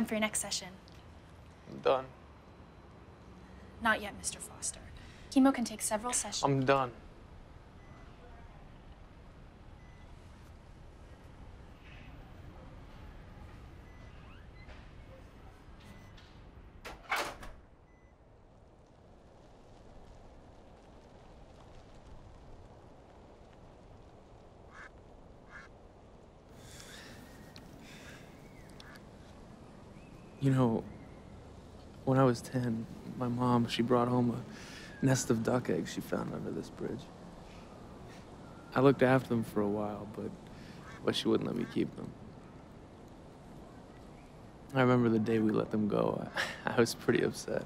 Time for your next session. I'm done. Not yet, Mr. Foster. Chemo can take several sessions. I'm done. You know, when I was 10, my mom, she brought home a nest of duck eggs she found under this bridge. I looked after them for a while, but, but she wouldn't let me keep them. I remember the day we let them go. I, I was pretty upset.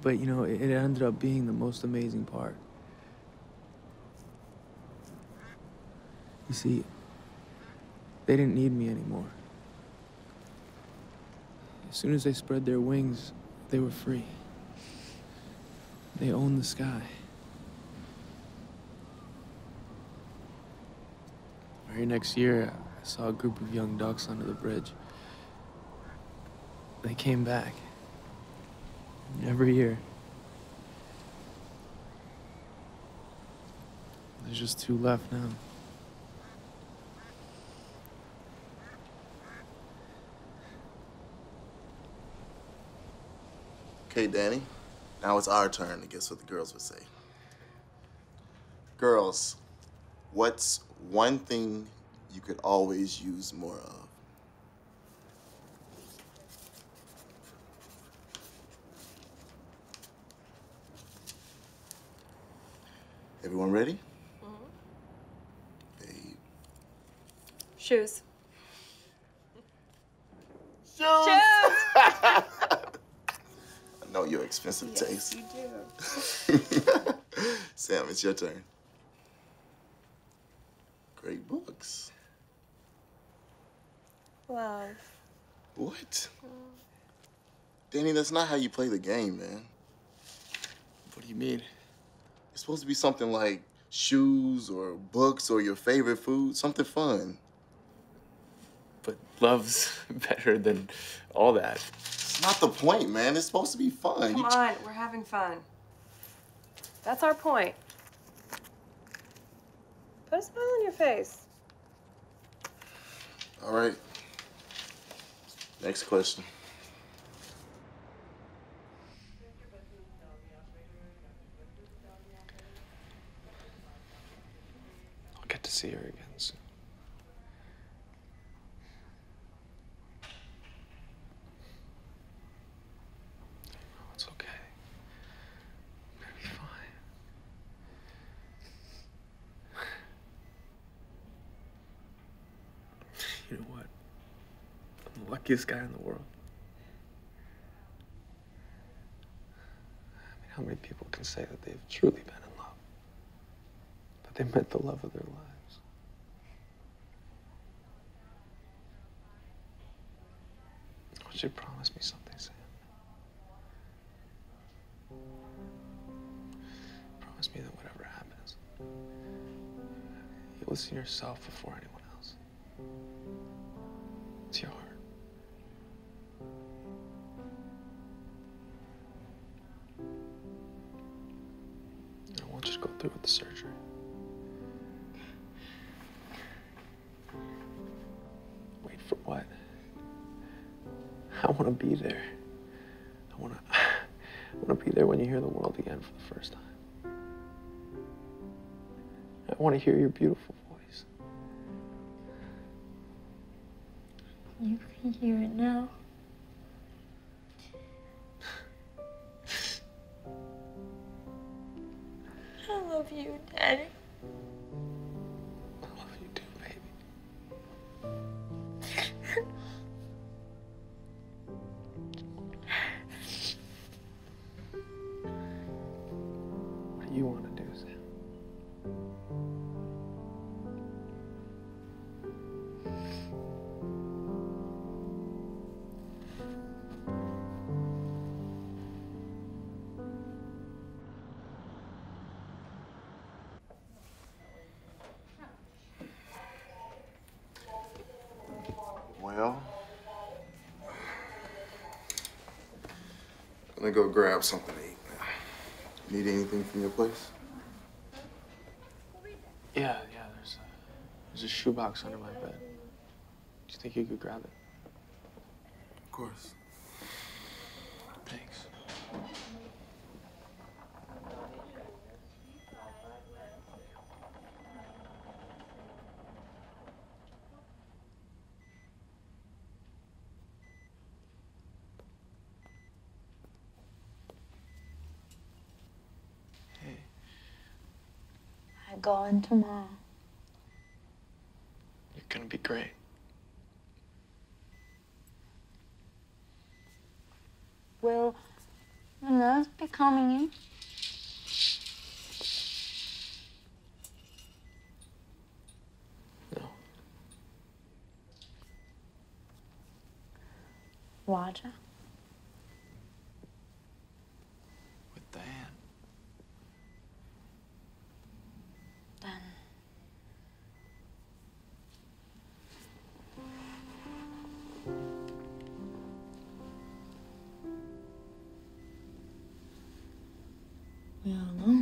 But you know, it, it ended up being the most amazing part. You see, they didn't need me anymore. As soon as they spread their wings, they were free. They owned the sky. Very next year, I saw a group of young ducks under the bridge. They came back. Every year. There's just two left now. Okay, Danny. Now it's our turn to guess what the girls would say. Girls, what's one thing you could always use more of? Everyone ready? Mm-hmm. Shoes. Shoes! I know your expensive Yes, taste. you do. Sam, it's your turn. Great books. Love. What? Danny, that's not how you play the game, man. What do you mean? It's supposed to be something like shoes or books or your favorite food, something fun. But love's better than all that. It's not the point, man. It's supposed to be fun. Come on, we're having fun. That's our point. Put a smile on your face. All right. Next question. I'll get to see her again soon. Oh, it's okay. I'm gonna be fine. You know what? I'm the luckiest guy in the world. I mean, how many people can say that they've truly been in love? That they met the love of their lives? Would you promise me something, Sam? Promise me that whatever happens, you listen to yourself before anyone else. It's your heart. I want you to go through with the surgery. Wait for what? I want to be there. I want to. I want to be there when you hear the world again for the first time. I want to hear your beautiful voice. You can hear it now. Gonna go grab something to eat. Need anything from your place? Yeah, yeah. There's a, there's a shoebox under my bed. Do you think you could grab it? Of course. Thanks. In tomorrow. You're gonna be great. Will the nurse be coming in? We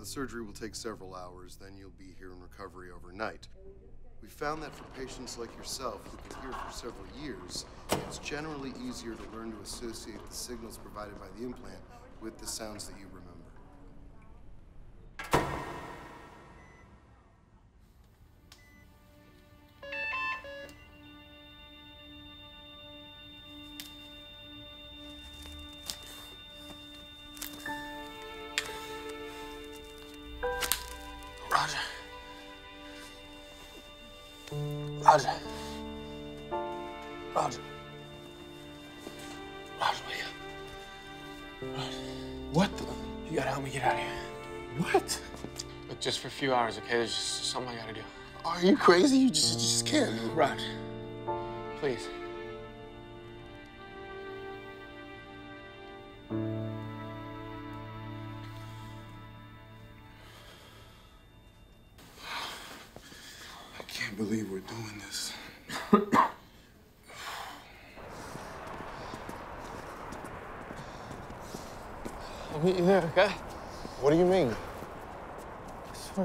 the surgery will take several hours, then you'll be here in recovery overnight. We found that for patients like yourself who've been here for several years, it's generally easier to learn to associate the signals provided by the implant with the sounds that you Look, just for a few hours, okay? There's just something I gotta do. Are you crazy? You just, you just can't. Roger. Please.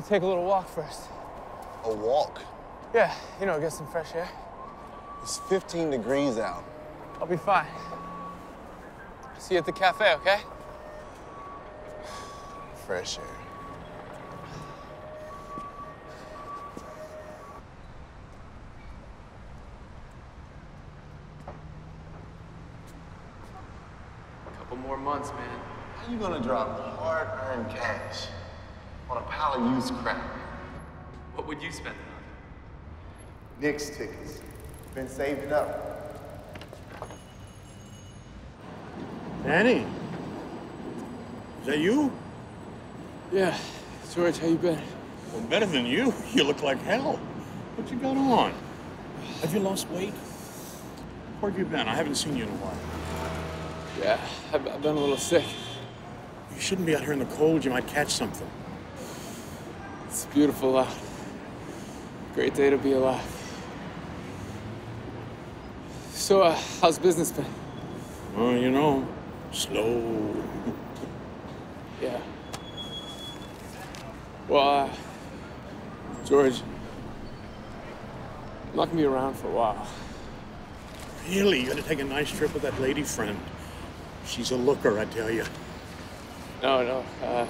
To take a little walk first. A walk? Yeah, you know, get some fresh air. It's 15 degrees out. I'll be fine. See you at the cafe, okay? Fresh air. A Couple more months, man. How you gonna drop hard-earned cash on a pile of used crap? What would you spend it on? Knicks tickets. Been saving up. Danny? Is that you? Yeah. George, how you been? Well, better than you. You look like hell. What you got on? Have you lost weight? Where have you been? I haven't seen you in a while. Yeah, I've, I've been a little sick. You shouldn't be out here in the cold. You might catch something. Beautiful out. Great day to be alive. So, uh, how's business been? Well, you know, slow. Yeah. Well, uh, George, I'm not gonna be around for a while. Really? You gotta take a nice trip with that lady friend. She's a looker, I tell you. No, no, uh,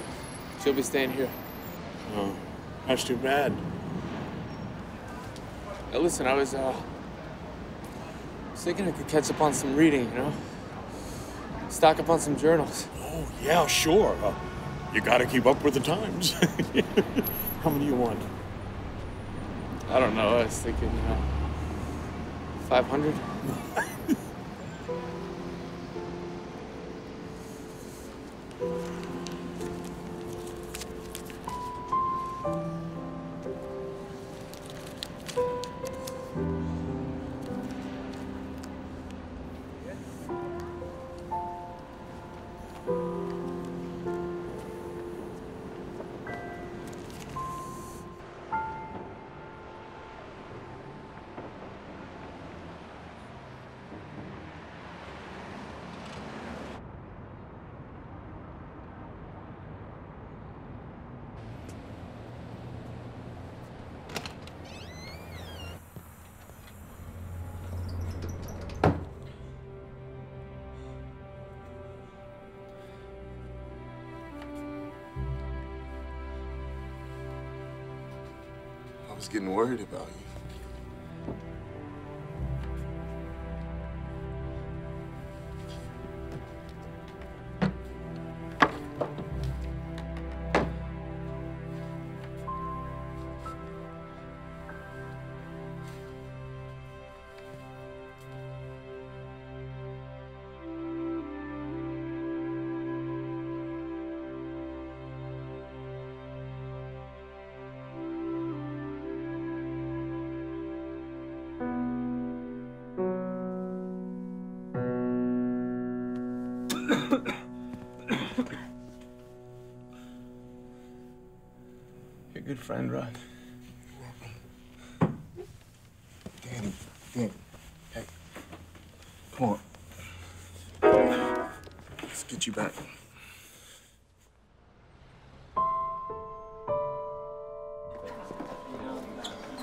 she'll be staying here. Oh, that's too bad. Now, listen, I was, uh, was thinking I could catch up on some reading, you know? Stock up on some journals. Oh, yeah, sure. Uh, you gotta keep up with the times. How many do you want? I don't know, I was thinking, you know, 500? Worried about you. Friend, Rod. Danny, Danny, hey, come on. Let's get you back.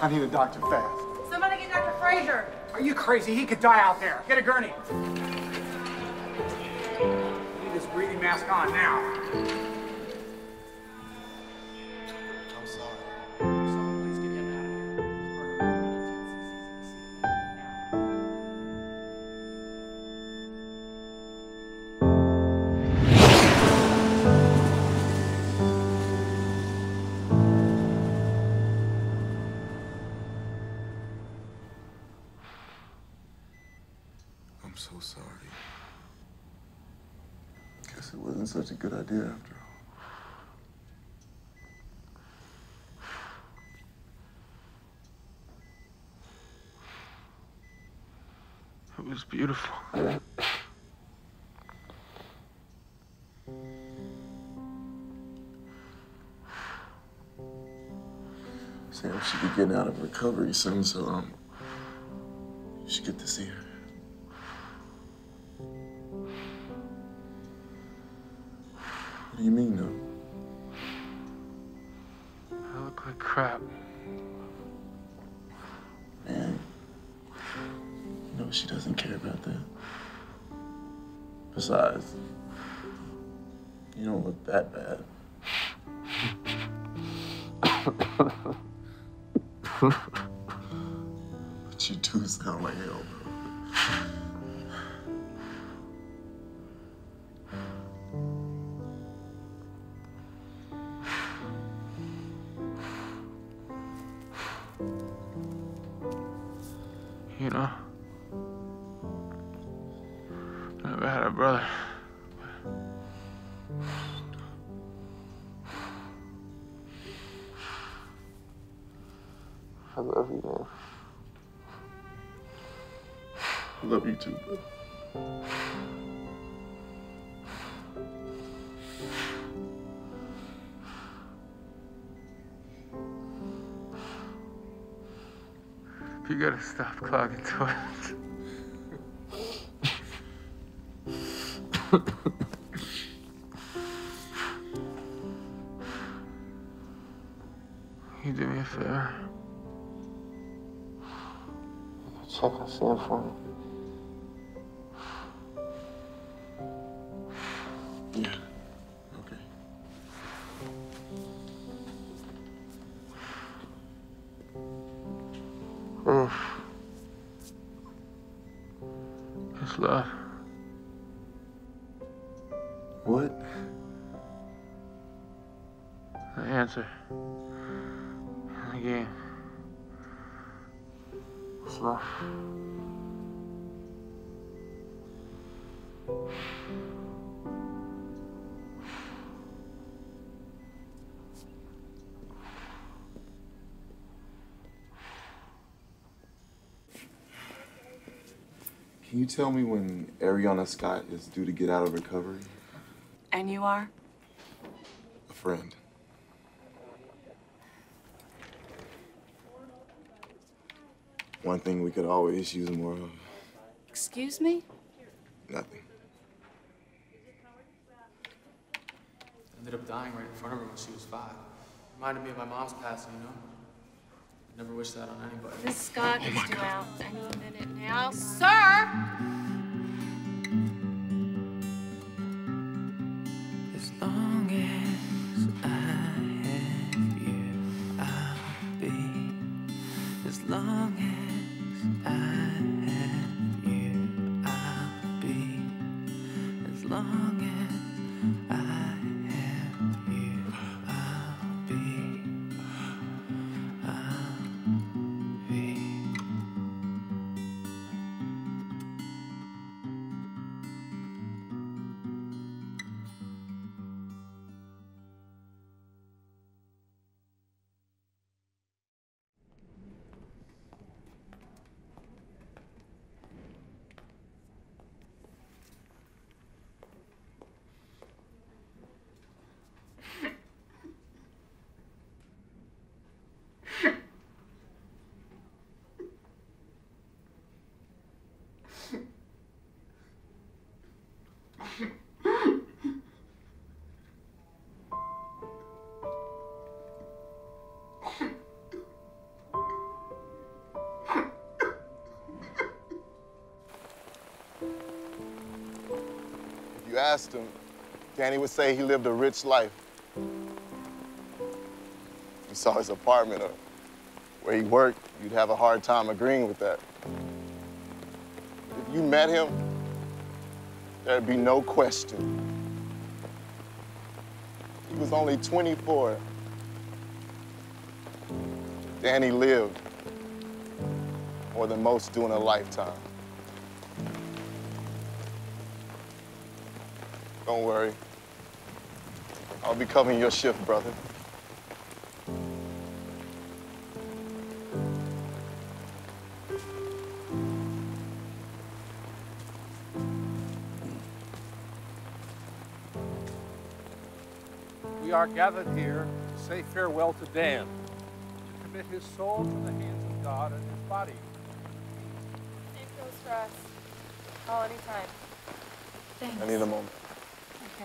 I need a doctor fast. Somebody get Dr. Fraser. Are you crazy? He could die out there. Get a gurney. Need this breathing mask on now. A after all. It was beautiful. Sam should be getting out of recovery soon, so um, gotta Can you tell me when Ariana Scott is due to get out of recovery? And you are? A friend. One thing we could always use more of. Excuse me? Nothing. Ended up dying right in front of her when she was five. Reminded me of my mom's passing, you know? Never wish that on anybody. Miss Scott oh is due out any minute now. Sir! You asked him, Danny would say he lived a rich life. You saw his apartment or where he worked, you'd have a hard time agreeing with that. If you met him, there'd be no question. He was only 24. Danny lived more than most during a lifetime. Don't worry. I'll be covering your shift, brother. We are gathered here to say farewell to Dan, to commit his soul to the hands of God and his body. Same goes for us. Call anytime. Thanks. I need a moment. Okay.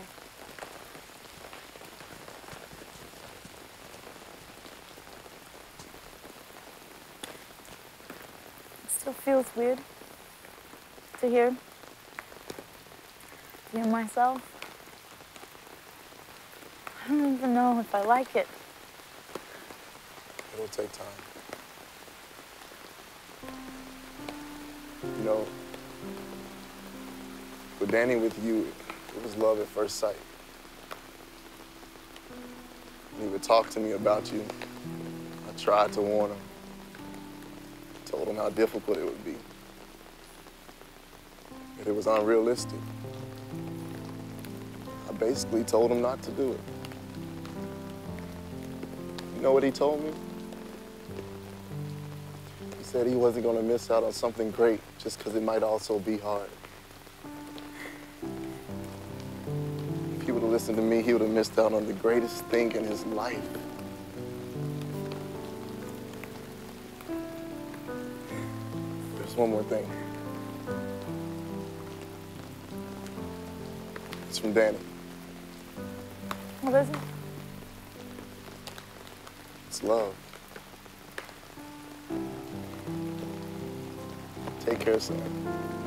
It still feels weird to hear. To hear myself. I don't even know if I like it. It'll take time. You know, with Danny, with you, it was love at first sight. He would talk to me about you, I tried to warn him. How difficult it would be. That it was unrealistic. I basically told him not to do it. You know what he told me? He said he wasn't gonna miss out on something great just because it might also be hard. If he would have listened to me, he would have missed out on the greatest thing in his life. One more thing. It's from Danny. What is it? It's love. Take care, Sam.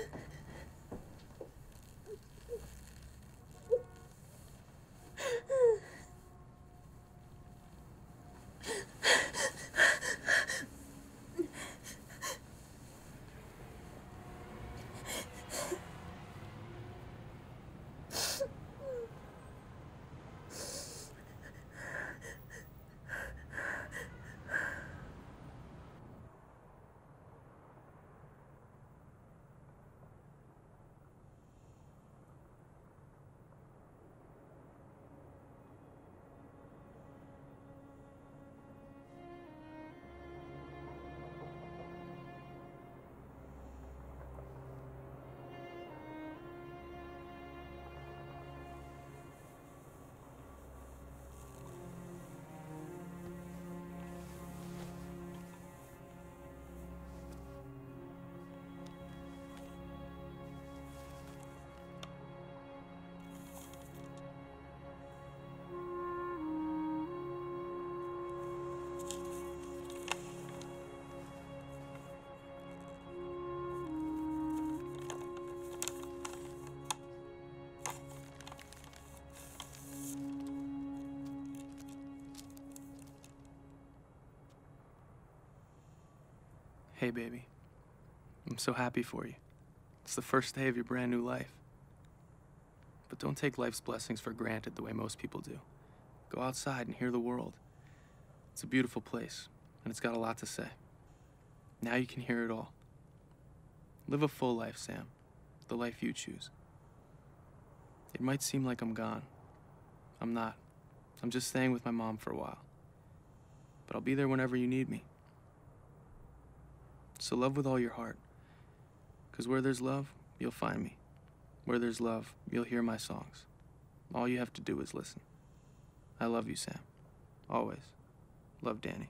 Hey, baby. I'm so happy for you. It's the first day of your brand new life. But don't take life's blessings for granted the way most people do. Go outside and hear the world. It's a beautiful place, and it's got a lot to say. Now you can hear it all. Live a full life, Sam. The life you choose. It might seem like I'm gone. I'm not. I'm just staying with my mom for a while. But I'll be there whenever you need me. So love with all your heart. Because where there's love, you'll find me. Where there's love, you'll hear my songs. All you have to do is listen. I love you, Sam. Always. Love, Danny.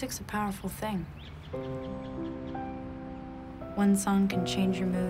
Music's a powerful thing. One song can change your mood,